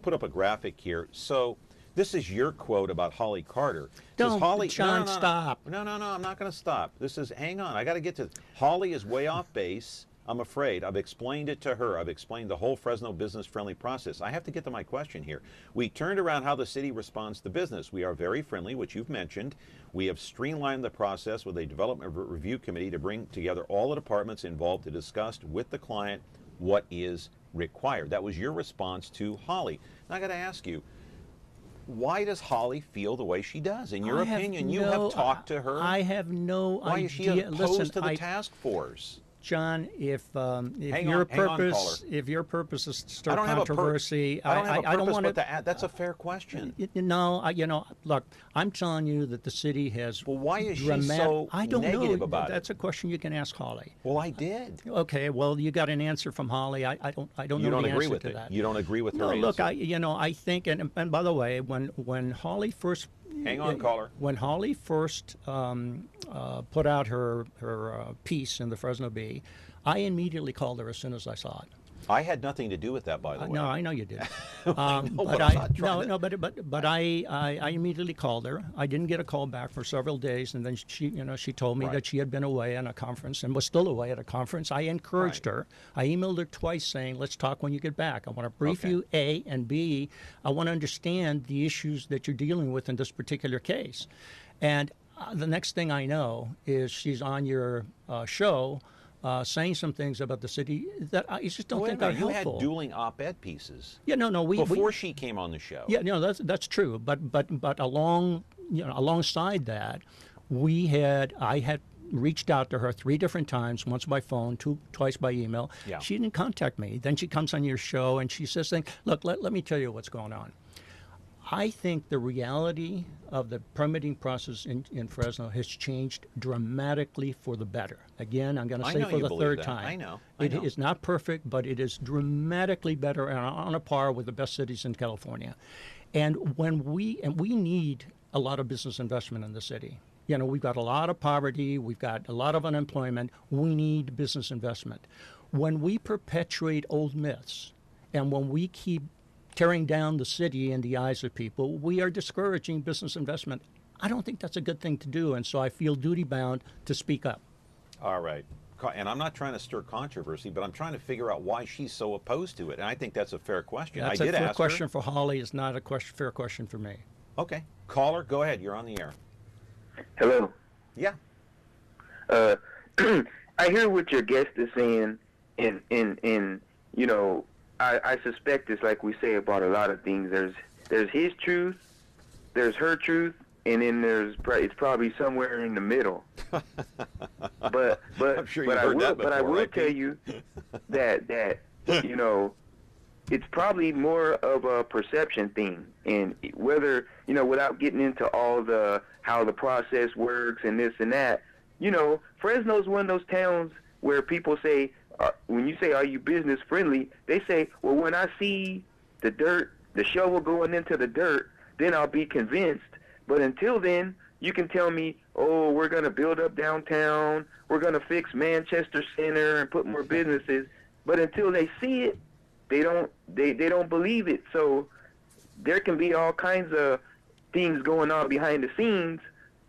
put up a graphic here. So this is your quote about Holly Carter. Don't, Holly, no, John, no, no, no. stop. No, no, no, I'm not going to stop. This is, hang on, I got to get to Holly is way off base. I'm afraid. I've explained it to her. I've explained the whole Fresno business friendly process. I have to get to my question here. We turned around how the city responds to business. We are very friendly, which you've mentioned. We have streamlined the process with a development review committee to bring together all the departments involved to discuss with the client what is required. That was your response to Holly. Now I got to ask you, why does Holly feel the way she does? In your I have opinion, you have talked uh, to her. I have no why idea. is she opposed Listen, to the I- task force? John, if um, if Hang your on- hang on, purpose if your purpose is to start controversy, I don't have a I, don't want but the- that's a fair question. Y- y- No, I, you know, look, I'm telling you that the city has. Well, why is she so I don't negative know. about it? That's a question you can ask Holly. Well, I did. Okay, well, you got an answer from Holly. I, I don't. I don't You know don't the agree answer with to it. that. You don't agree with her No, look, answer. I, you know, I think, and, and by the way, when when Holly first. Hang on, caller. When Holly first um, uh, put out her her uh, piece in the Fresno Bee, I immediately called her as soon as I saw it. I had nothing to do with that, by the Uh, way. no, I know you did. <laughs> Um, know, but but I no to- no, but but but I, I I immediately called her. I didn't get a call back for several days, and then she you know she told me Right. that she had been away on a conference and was still away at a conference. I encouraged her. I emailed her twice saying, "Let's talk when you get back. I want to brief Okay. you, a and b. I want to understand the issues that you're dealing with in this particular case." And uh, the next thing I know is she's on your uh, show. Uh, saying some things about the city that I just don't a think are you helpful. had dueling op-ed pieces. Yeah, no, no. We we- before she came on the show. yeah, no, that's that's true. But but but along you know alongside that, we had I had reached out to her three different times, once by phone, two twice by email. Yeah. She didn't contact me. Then she comes on your show and she says, thing, "Look, let, let me tell you what's going on." I think the reality of the permitting process in, in Fresno has changed dramatically for the better. Again, I'm going to say for the third that. time. I know. I It know. is not perfect, but it is dramatically better and on a par with the best cities in California. And when we and we need a lot of business investment in the city. You know, we've got a lot of poverty, we've got a lot of unemployment. We need business investment. When we perpetuate old myths and when we keep tearing down the city in the eyes of people, we are discouraging business investment. I don't think that's a good thing to do, and so I feel duty bound to speak up. All right. And I'm not trying to stir controversy, but I'm trying to figure out why she's so opposed to it. And I think that's a fair question. That's I a did fair ask question her. for Holly. It's not a question, fair question for me. Okay. Caller, go ahead. You're on the air. Hello. Yeah. Uh, <clears throat> I hear what your guest is saying, and and and you know, I, I suspect it's like we say about a lot of things. There's there's his truth, there's her truth, and then there's it's probably somewhere in the middle. <laughs> but but sure but I will but I will right, tell Pete? you <laughs> that that you know it's probably more of a perception thing and whether you know without getting into all the how the process works and this and that you know fresno's one of those towns where people say uh, when you say are you business friendly? they say well when i see the dirt the shovel going into the dirt then i'll be convinced. But until then you can tell me oh we're going to build up downtown we're going to fix manchester center and put more businesses. But until they see it they don't they, they don't believe it. So there can be all kinds of things going on behind the scenes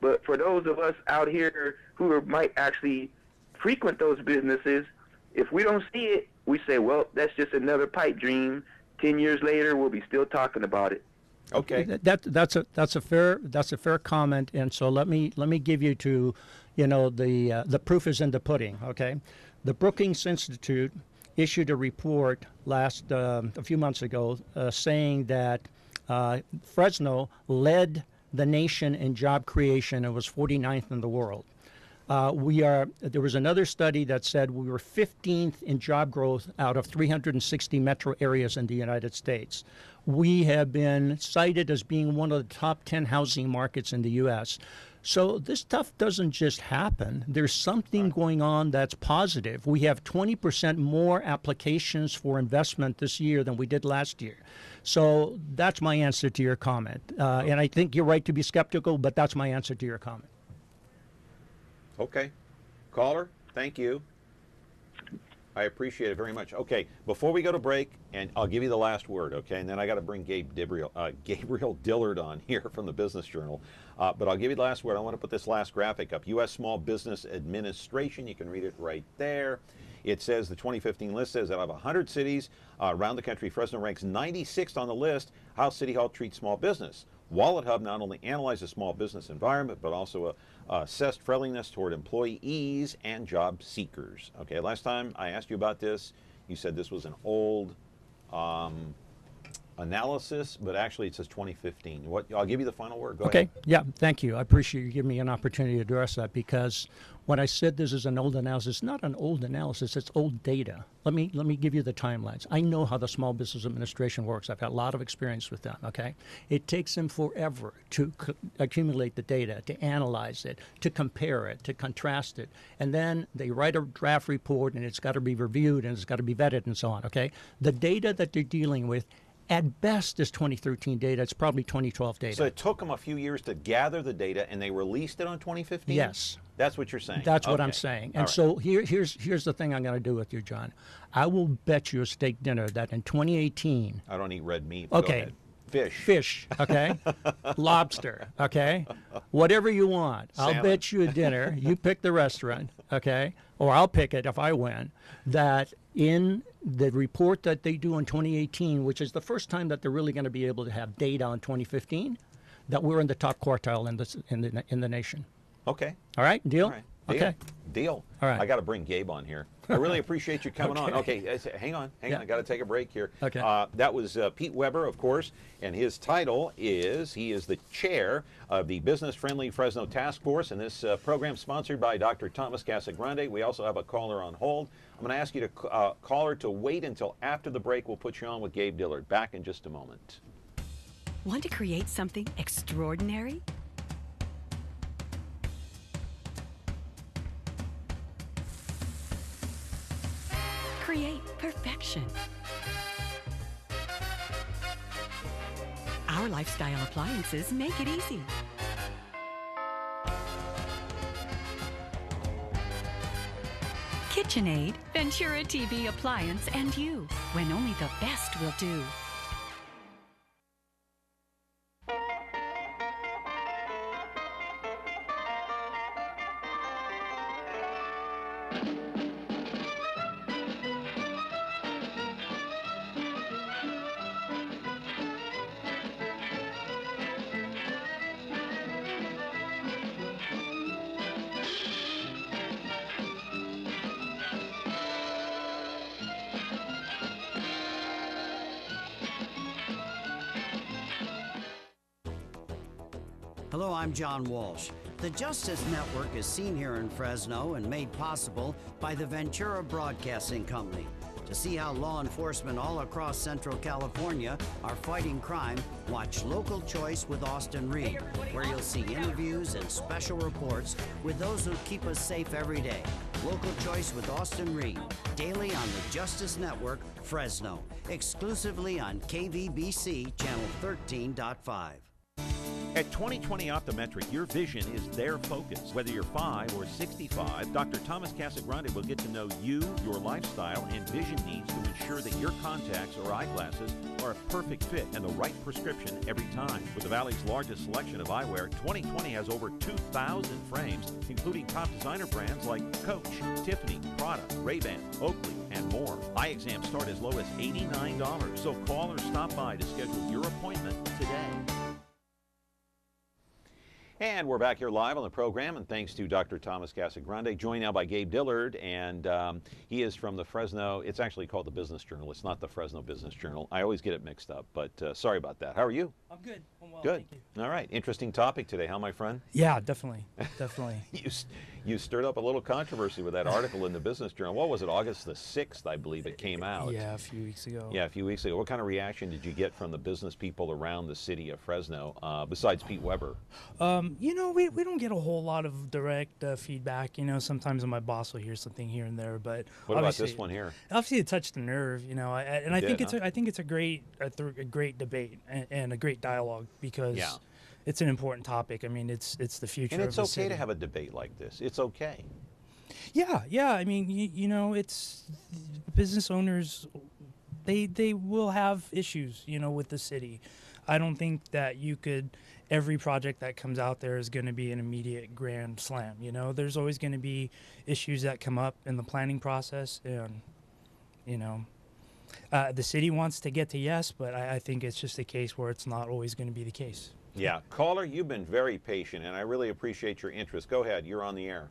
but for those of us out here who are, might actually frequent those businesses if we don't see it we say well that's just another pipe dream 10 years later we'll be still talking about it Okay. That, that that's a that's a fair that's a fair comment, and so let me let me give you to, you know, the uh, the proof is in the pudding. Okay, the Brookings Institute issued a report last um a few months ago uh, saying that uh, Fresno led the nation in job creation and was 49th in the world. Uh, we are. There was another study that said we were 15th in job growth out of 360 metro areas in the United States. We have been cited as being one of the top 10 housing markets in the U.S. So this stuff doesn't just happen. There's something going on that's positive. We have 20% more applications for investment this year than we did last year. So that's my answer to your comment. Uh, and I think you're right to be skeptical, but that's my answer to your comment. Okay. Caller, thank you. I appreciate it very much. Okay, before we go to break, and I'll give you the last word, okay? And then I got to bring Gabe Gabriel, uh, <laughs> Gabriel Dillard on here from the Business Journal. Uh, but I'll give you the last word. I want to put this last graphic up. U.S. Small Business Administration. You can read it right there. It says the 2015 list says that out of 100 cities uh, around the country, Fresno ranks 96th on the list how City Hall treats small business. Wallet Hub not only analyzes small business environment, but also uh, assessed friendliness toward employees and job seekers. Okay, last time I asked you about this, You said this was an old um, analysis, but actually it says 2015. What? I'll give you the final word. Go ahead. okay. ahead. Yeah. Thank you. I appreciate you giving me an opportunity to address that because when I said this is an old analysis, not an old analysis. It's old data. Let me let me give you the timelines. I know how the Small Business Administration works. I've got a lot of experience with them. Okay. It takes them forever to c- accumulate the data, to analyze it, to compare it, to contrast it, and then they write a draft report, and it's got to be reviewed, and it's got to be vetted, and so on. Okay. The data that they're dealing with. At best is 2013 data. It's probably 2012 data. So it took them a few years to gather the data, and they released it on 2015. Yes. That's what you're saying. That's what I'm saying. And right. so here, here's here's the thing I'm going to do with you, John. I will bet you a steak dinner that in 2018, I don't eat red meat. Okay. Fish. fish, okay, <laughs> lobster, okay, whatever you want, I'll bet you a dinner. You pick the restaurant, okay, or I'll pick it if I win. That in the report that they do in 2018, which is the first time that they're really going to be able to have data on 2015, that we're in the top quartile in the in the in the nation. Okay. All right, deal. All right. Deal. Okay. Deal. All right. I got to bring Gabe on here. I really appreciate you coming on. <laughs> Okay. Okay, uh, s- hang on, hang Yeah. on. I got to take a break here. Okay. Uh, that was uh, Pete Weber, of course, and his title is he is the chair of the Business Friendly Fresno Task Force, and this uh, program sponsored by Dr. Thomas Casagrande. We also have a caller on hold. I'm going to ask you to c- uh, caller to wait until after the break. We'll put you on with Gabe Dillard. Back in just a moment. Want to create something extraordinary? Create perfection. Our lifestyle appliances make it easy. KitchenAid, Ventura TV appliance, and you, when only the best will do. Hello, I'm John Walsh. The Justice Network is seen here in Fresno and made possible by the Ventura Broadcasting Company. To see how law enforcement all across Central California are fighting crime, watch Local Choice with Austin Reed, where you'll see interviews and special reports with those who keep us safe every day. Local Choice with Austin Reed, daily on the Justice Network, Fresno, exclusively on KVBC Channel 13.5. At 2020 Optometric, your vision is their focus. Whether you're 5 or 65, Dr. Thomas Casagrande will get to know you, your lifestyle, and vision needs to ensure that your contacts or eyeglasses are a perfect fit and the right prescription every time. With the Valley's largest selection of eyewear, 2020 has over 2,000 frames, including top designer brands like Coach, Tiffany, Prada, Ray-Ban, Oakley, and more. Eye exams start as low as $89, so call or stop by to schedule your appointment today. And we're back here live on the program, and thanks to Dr. Thomas Casagrande, joined now by Gabe Dillard, and um, he is from the Fresno. It's actually called the Business Journal. It's not the Fresno Business Journal. I always get it mixed up, but uh, sorry about that. How are you? I'm good. I'm well. Good. Thank you. All right. Interesting topic today, huh, my friend? Yeah, definitely. Definitely. <laughs> you, you stirred up a little controversy with that article in the Business Journal. What was it? August the 6th, I believe it came out. Yeah, a few weeks ago. Yeah, a few weeks ago. What kind of reaction did you get from the business people around the city of Fresno, uh, besides Pete Weber? Um, you know, we, we don't get a whole lot of direct uh, feedback. You know, sometimes my boss will hear something here and there, but What about obviously- this one here? Obviously, it touched the nerve. You know, I, I- and I think did, it's huh? a, I think it's a great a, th- a great debate and, and a great dialogue because Yeah. It's an important topic. I mean, it's it's the future. And it's okay city. to have a debate like this. It's okay. Yeah, yeah. I mean, you, you know, it's business owners. They they will have issues, you know, with the city. I don't think that you could. Every project that comes out there is going to be an immediate grand slam. You know, there's always going to be issues that come up in the planning process, and you know, uh, the city wants to get to yes, but I, I think it's just a case where it's not always going to be the case. Yeah, caller, you've been very patient, and I really appreciate your interest. Go ahead, you're on the air.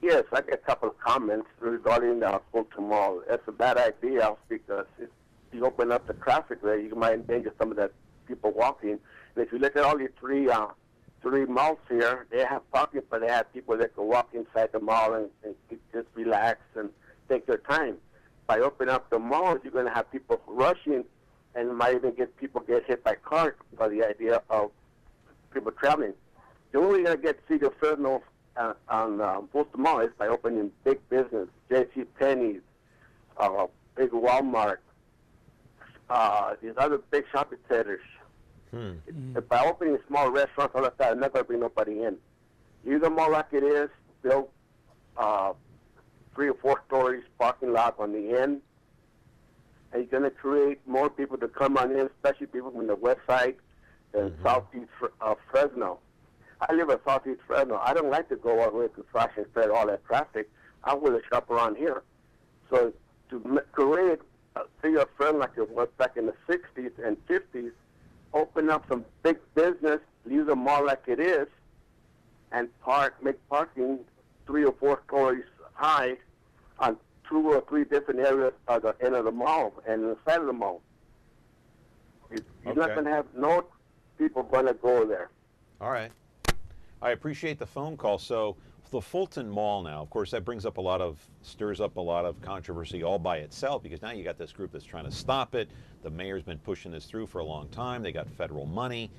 Yes, I get a couple of comments regarding the Fulton Mall. That's a bad idea because if you open up the traffic there, you might endanger some of the people walking. And if you look at all the three uh, three malls here, they have parking, but they have people that can walk inside the mall and, and just relax and take their time. By opening up the malls, you're going to have people rushing, and might even get people get hit by cars by the idea of people traveling. The only way you're going to get of Fresno uh, on uh, Mall is by opening big business, J.C. Penney's, uh, big Walmart, uh, these other big shopping centers. Hmm. If by opening small restaurants all like that, I'm not going to bring nobody in. Leave them all like it is. Build uh, three or four stories parking lot on the end, and you're going to create more people to come on in, especially people from the west side and southeast Fre- uh, Fresno. I live in southeast Fresno. I don't like to go all the way to Fashion Fair, all that traffic. I want to shop around here. So to create a city of Fresno like it was back in the 60s and 50s, open up some big business, leave the mall like it is, and park, make parking three or four stories high on two or three different areas of the end of the mall and inside of the mall. You- You're not going to have no people going to go there. All right. I appreciate the phone call. So the Fulton Mall now, of course, that brings up a lot of stirs up a lot of controversy all by itself because now you got this group that's trying to stop it. The mayor's been pushing this through for a long time. They got federal money.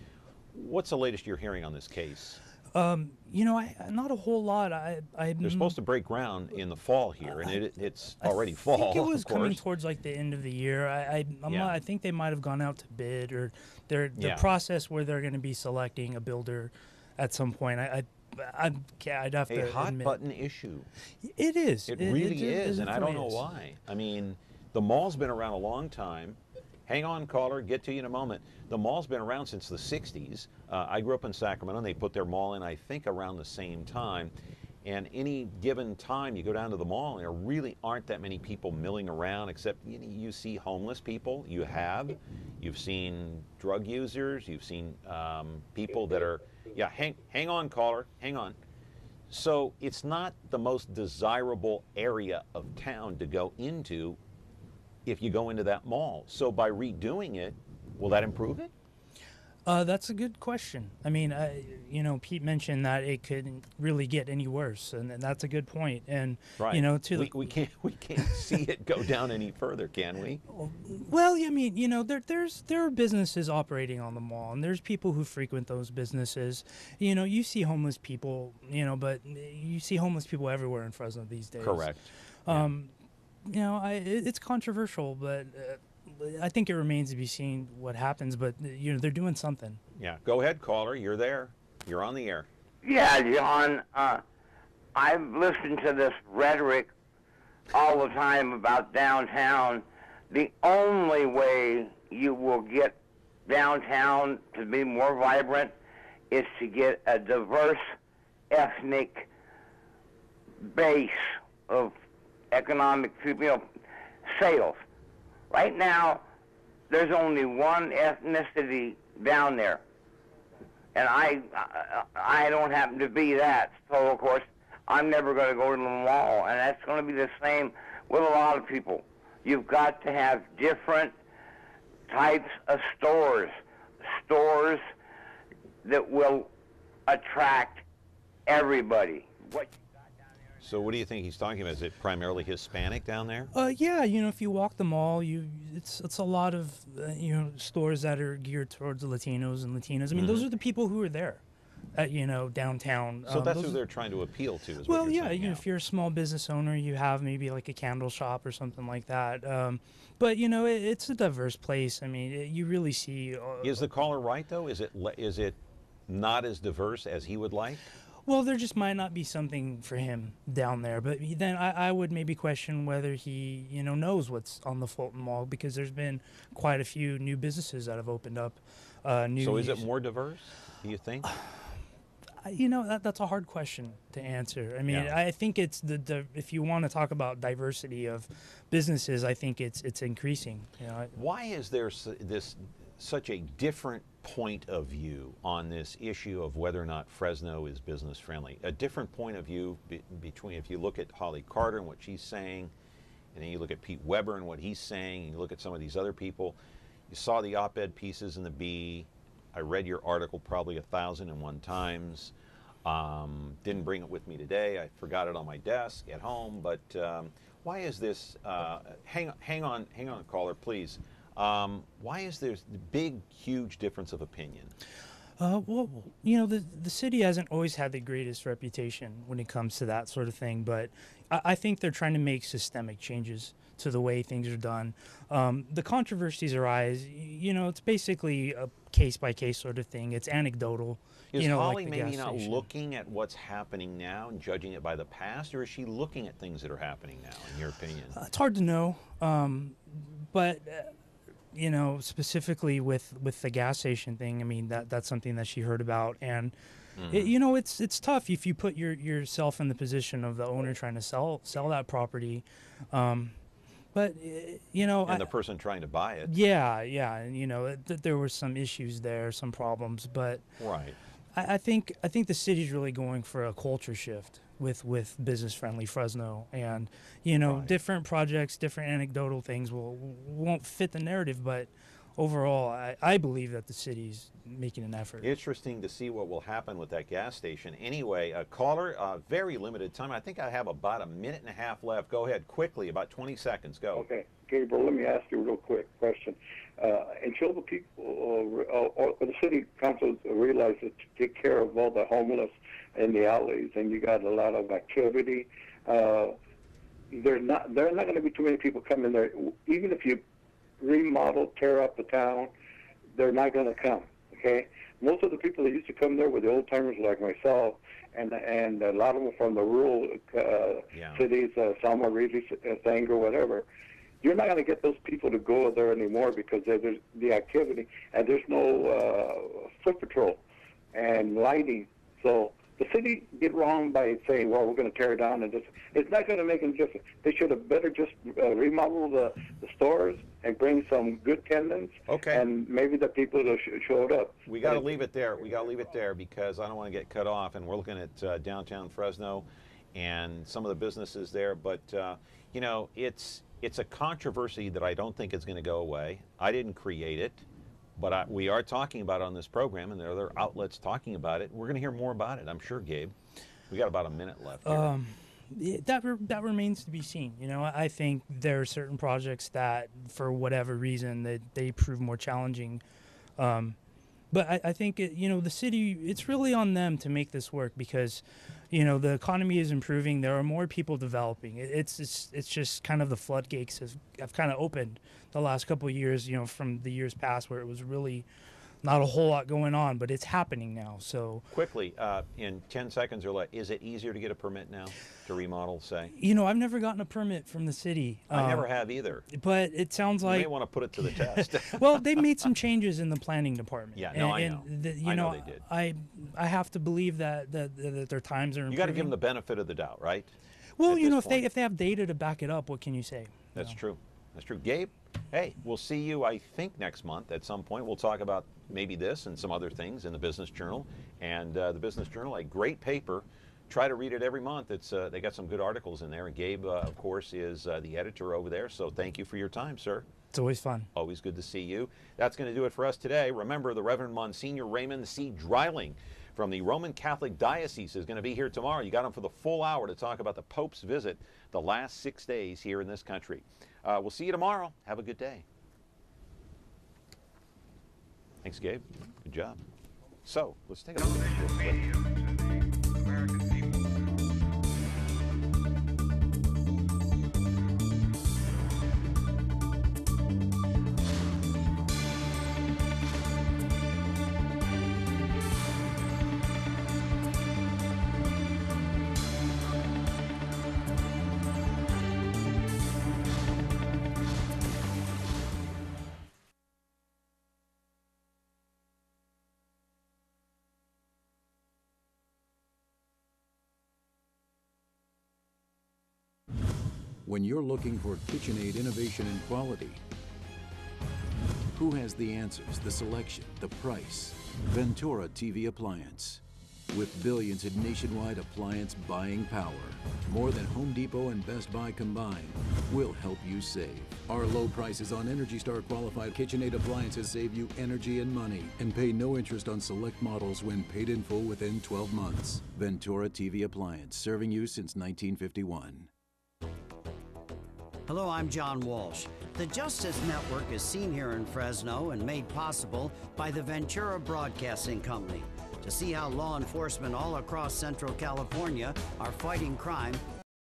What's the latest you're hearing on this case? Um, you know, I, not a whole lot. I, I They're supposed to break ground in the fall here, and it, it's already fall. I think it was coming towards like the end of the year. I I, I'm Yeah. not, I think they might have gone out to bid or their the Yeah. process where they're going to be selecting a builder at some point. I, I I'd have a to hot admit. bone issue. It is. It, It- really it- it is, and I don't know is. why. I mean, the mall's been around a long time. Hang on, caller, get to you in a moment. The mall's been around since the 60s. Uh, I grew up in Sacramento, and they put their mall in, I think, around the same time. And any given time, you go down to the mall, there really aren't that many people milling around, except you, you see homeless people. You have. You've seen drug users. You've seen um, people that are, yeah, hang, hang on, caller, hang on. So it's not the most desirable area of town to go into if you go into that mall. So by redoing it, will that improve it? Uh, that's a good question. I mean, I, you know, Pete mentioned that it couldn't really get any worse, and, and that's a good point. And Right. you know, to we, the, we can't we can't <laughs> see it go down any further, can we? Well, I mean, you know, there, there's there are businesses operating on the mall, and there's people who frequent those businesses. You know, you see homeless people, you know, but you see homeless people everywhere in Fresno these days. Correct. Um, you know, I, it's controversial, but uh, I think it remains to be seen what happens. But you know, they're doing something. Yeah. Go ahead, caller. You're there. You're on the air. Yeah, John. Uh, I've listened to this rhetoric all the time about downtown. The only way you will get downtown to be more vibrant is to get a diverse ethnic base of economic, you know, sales. Right now, there's only one ethnicity down there, and I, I, don't happen to be that. So of course, I'm never going to go to the mall, and that's going to be the same with a lot of people. You've got to have different types of stores, stores that will attract everybody. What So what do you think he's talking about? Is it primarily Hispanic down there? Uh, yeah, you know, if you walk the mall, you it's it's a lot of uh, you know stores that are geared towards the Latinos and Latinas. I mean, those Mhm. are the people who are there, at, you know, downtown. So Um, that's who they're trying to appeal to. Is well, yeah, you know, if you're a small business owner, you have maybe like a candle shop or something like that. Um, but you know, it, it's a diverse place. I mean, it, you really see. Uh, Is the caller right though? Is it is it not as diverse as he would like? Well, there just might not be something for him down there, but then I, I would maybe question whether he, you know, knows what's on the Fulton Mall because there's been quite a few new businesses that have opened up. Uh, new So is it more diverse? Do you think? <sighs> You know, that, that's a hard question to answer. I mean, Yeah. I think it's the, the if you want to talk about diversity of businesses, I think it's it's increasing. You know, Why is there this such a different point of view on this issue of whether or not Fresno is business friendly. A different point of view be, between if you look at Holly Carter and what she's saying, and then you look at Pete Weber and what he's saying, and you look at some of these other people. You saw the op-ed pieces in the Bee. I read your article probably a thousand and one times. Um, didn't bring it with me today. I forgot it on my desk at home. But um, why is this? Uh, hang, hang on, hang on, caller, please. Um, why is there the big, huge difference of opinion? Uh, well, you know, the the city hasn't always had the greatest reputation when it comes to that sort of thing, but I, I think they're trying to make systemic changes to the way things are done. Um, the controversies arise, you know, it's basically a case by case sort of thing. It's anecdotal. Is you know, Holly like maybe not station. looking at what's happening now and judging it by the past, or is she looking at things that are happening now, in your opinion? Uh, it's hard to know, um, but uh, you know, specifically with with the gas station thing. I mean, that that's something that she heard about, and it, Mhm. you know, it's it's tough if you put your yourself in the position of the owner trying to sell sell that property. Um, but uh, you know, and I- the person trying to buy it. yeah, yeah, and you know, th- there were some issues there, some problems, but Right. I, I think I think the city's really going for a culture shift with with business friendly Fresno, and you know, different projects, different anecdotal things will won't fit the narrative, but overall, I, I believe that the city's making an effort. Interesting to see what will happen with that gas station. Anyway, a caller, uh, very limited time. I think I have about a minute and a half left. Go ahead, quickly, about 20 seconds. Go. Okay, Gabriel, let me ask you a real quick question. Uh, until the people uh, or, or the city council realizes to take care of all the homeless in the alleys, and you got a lot of activity, uh, there's not there are not going to be too many people coming there. Even if you remodel, tear up the town, they're not going to come. Okay, most of the people that used to come there were the old timers like myself, and and a lot of them from the rural uh, Yeah. cities, uh, Selma, Reedley, uh, Sanger, whatever. You're not going to get those people to go there anymore because there's the activity and there's no uh, foot patrol and lighting. So the city did wrong by saying, "Well, we're going to tear it down," and just it's not going to make any difference. They should have better just uh, remodel the, the stores and bring some good tenants. Okay. And maybe the people that sh- showed up. We got to leave it there. We got to leave it there because I don't want to get cut off. And we're looking at uh, downtown Fresno and some of the businesses there. But uh, you know, it's it's a controversy that I don't think is going to go away. I didn't create it, but I, we are talking about on this program, and there are other outlets talking about it. We're going to hear more about it. I'm sure, Gabe. We got about a minute left. Um, that re- that remains to be seen. You know, I I think there are certain projects that, for whatever reason, that they prove more challenging. Um, but I, I think it, you know the city. It's really on them to make this work because, you know, the economy is improving. There are more people developing. It, it's it's it's just kind of the floodgates have, have kind of opened the last couple of years. You know, from the years past where it was really not a whole lot going on, but it's happening now. So Quickly, uh, in 10 seconds or less, is it easier to get a permit now to remodel, say? you know, I've never gotten a permit from the city. I never um, have either. But it sounds You like may want to put it to the <laughs> test. <laughs> well, they made some changes in the planning department. Yeah, no, I know. and the- you I know know, they did. I I have to believe that that, that their times are. You got to give them the benefit of the doubt, right? Well, at you know, if they if they have data to back it up, what can you say? That's true. That's true. Gabe, hey, we'll see you, I think, next month at some point. We'll talk about maybe this and some other things in the Business Journal. And uh, the Business Journal, a great paper. Try to read it every month. It's uh, They got some good articles in there. And Gabe, uh, of course, is uh, the editor over there. So thank you for your time, sir. It's always fun. Always good to see you. That's going to do it for us today. Remember, the Reverend Monsignor Raymond C. Dreiling from the Roman Catholic Diocese is going to be here tomorrow. You got him for the full hour to talk about the Pope's visit the last six days here in this country. Uh, we'll see you tomorrow. Have a good day. Thanks, Gabe. Good job. So, let's take a look. When you're looking for KitchenAid innovation and quality, Who has the answers, the selection, the price? Ventura TV Appliance. With billions in nationwide appliance buying power, more than Home Depot and Best Buy combined, will help you save. Our low prices on Energy Star qualified KitchenAid appliances save you energy and money and pay no interest on select models when paid in full within 12 months. Ventura TV Appliance, serving you since 1951. Hello, I'm John Walsh. The Justice Network is seen here in Fresno and made possible by the Ventura Broadcasting Company. To see how law enforcement all across Central California are fighting crime,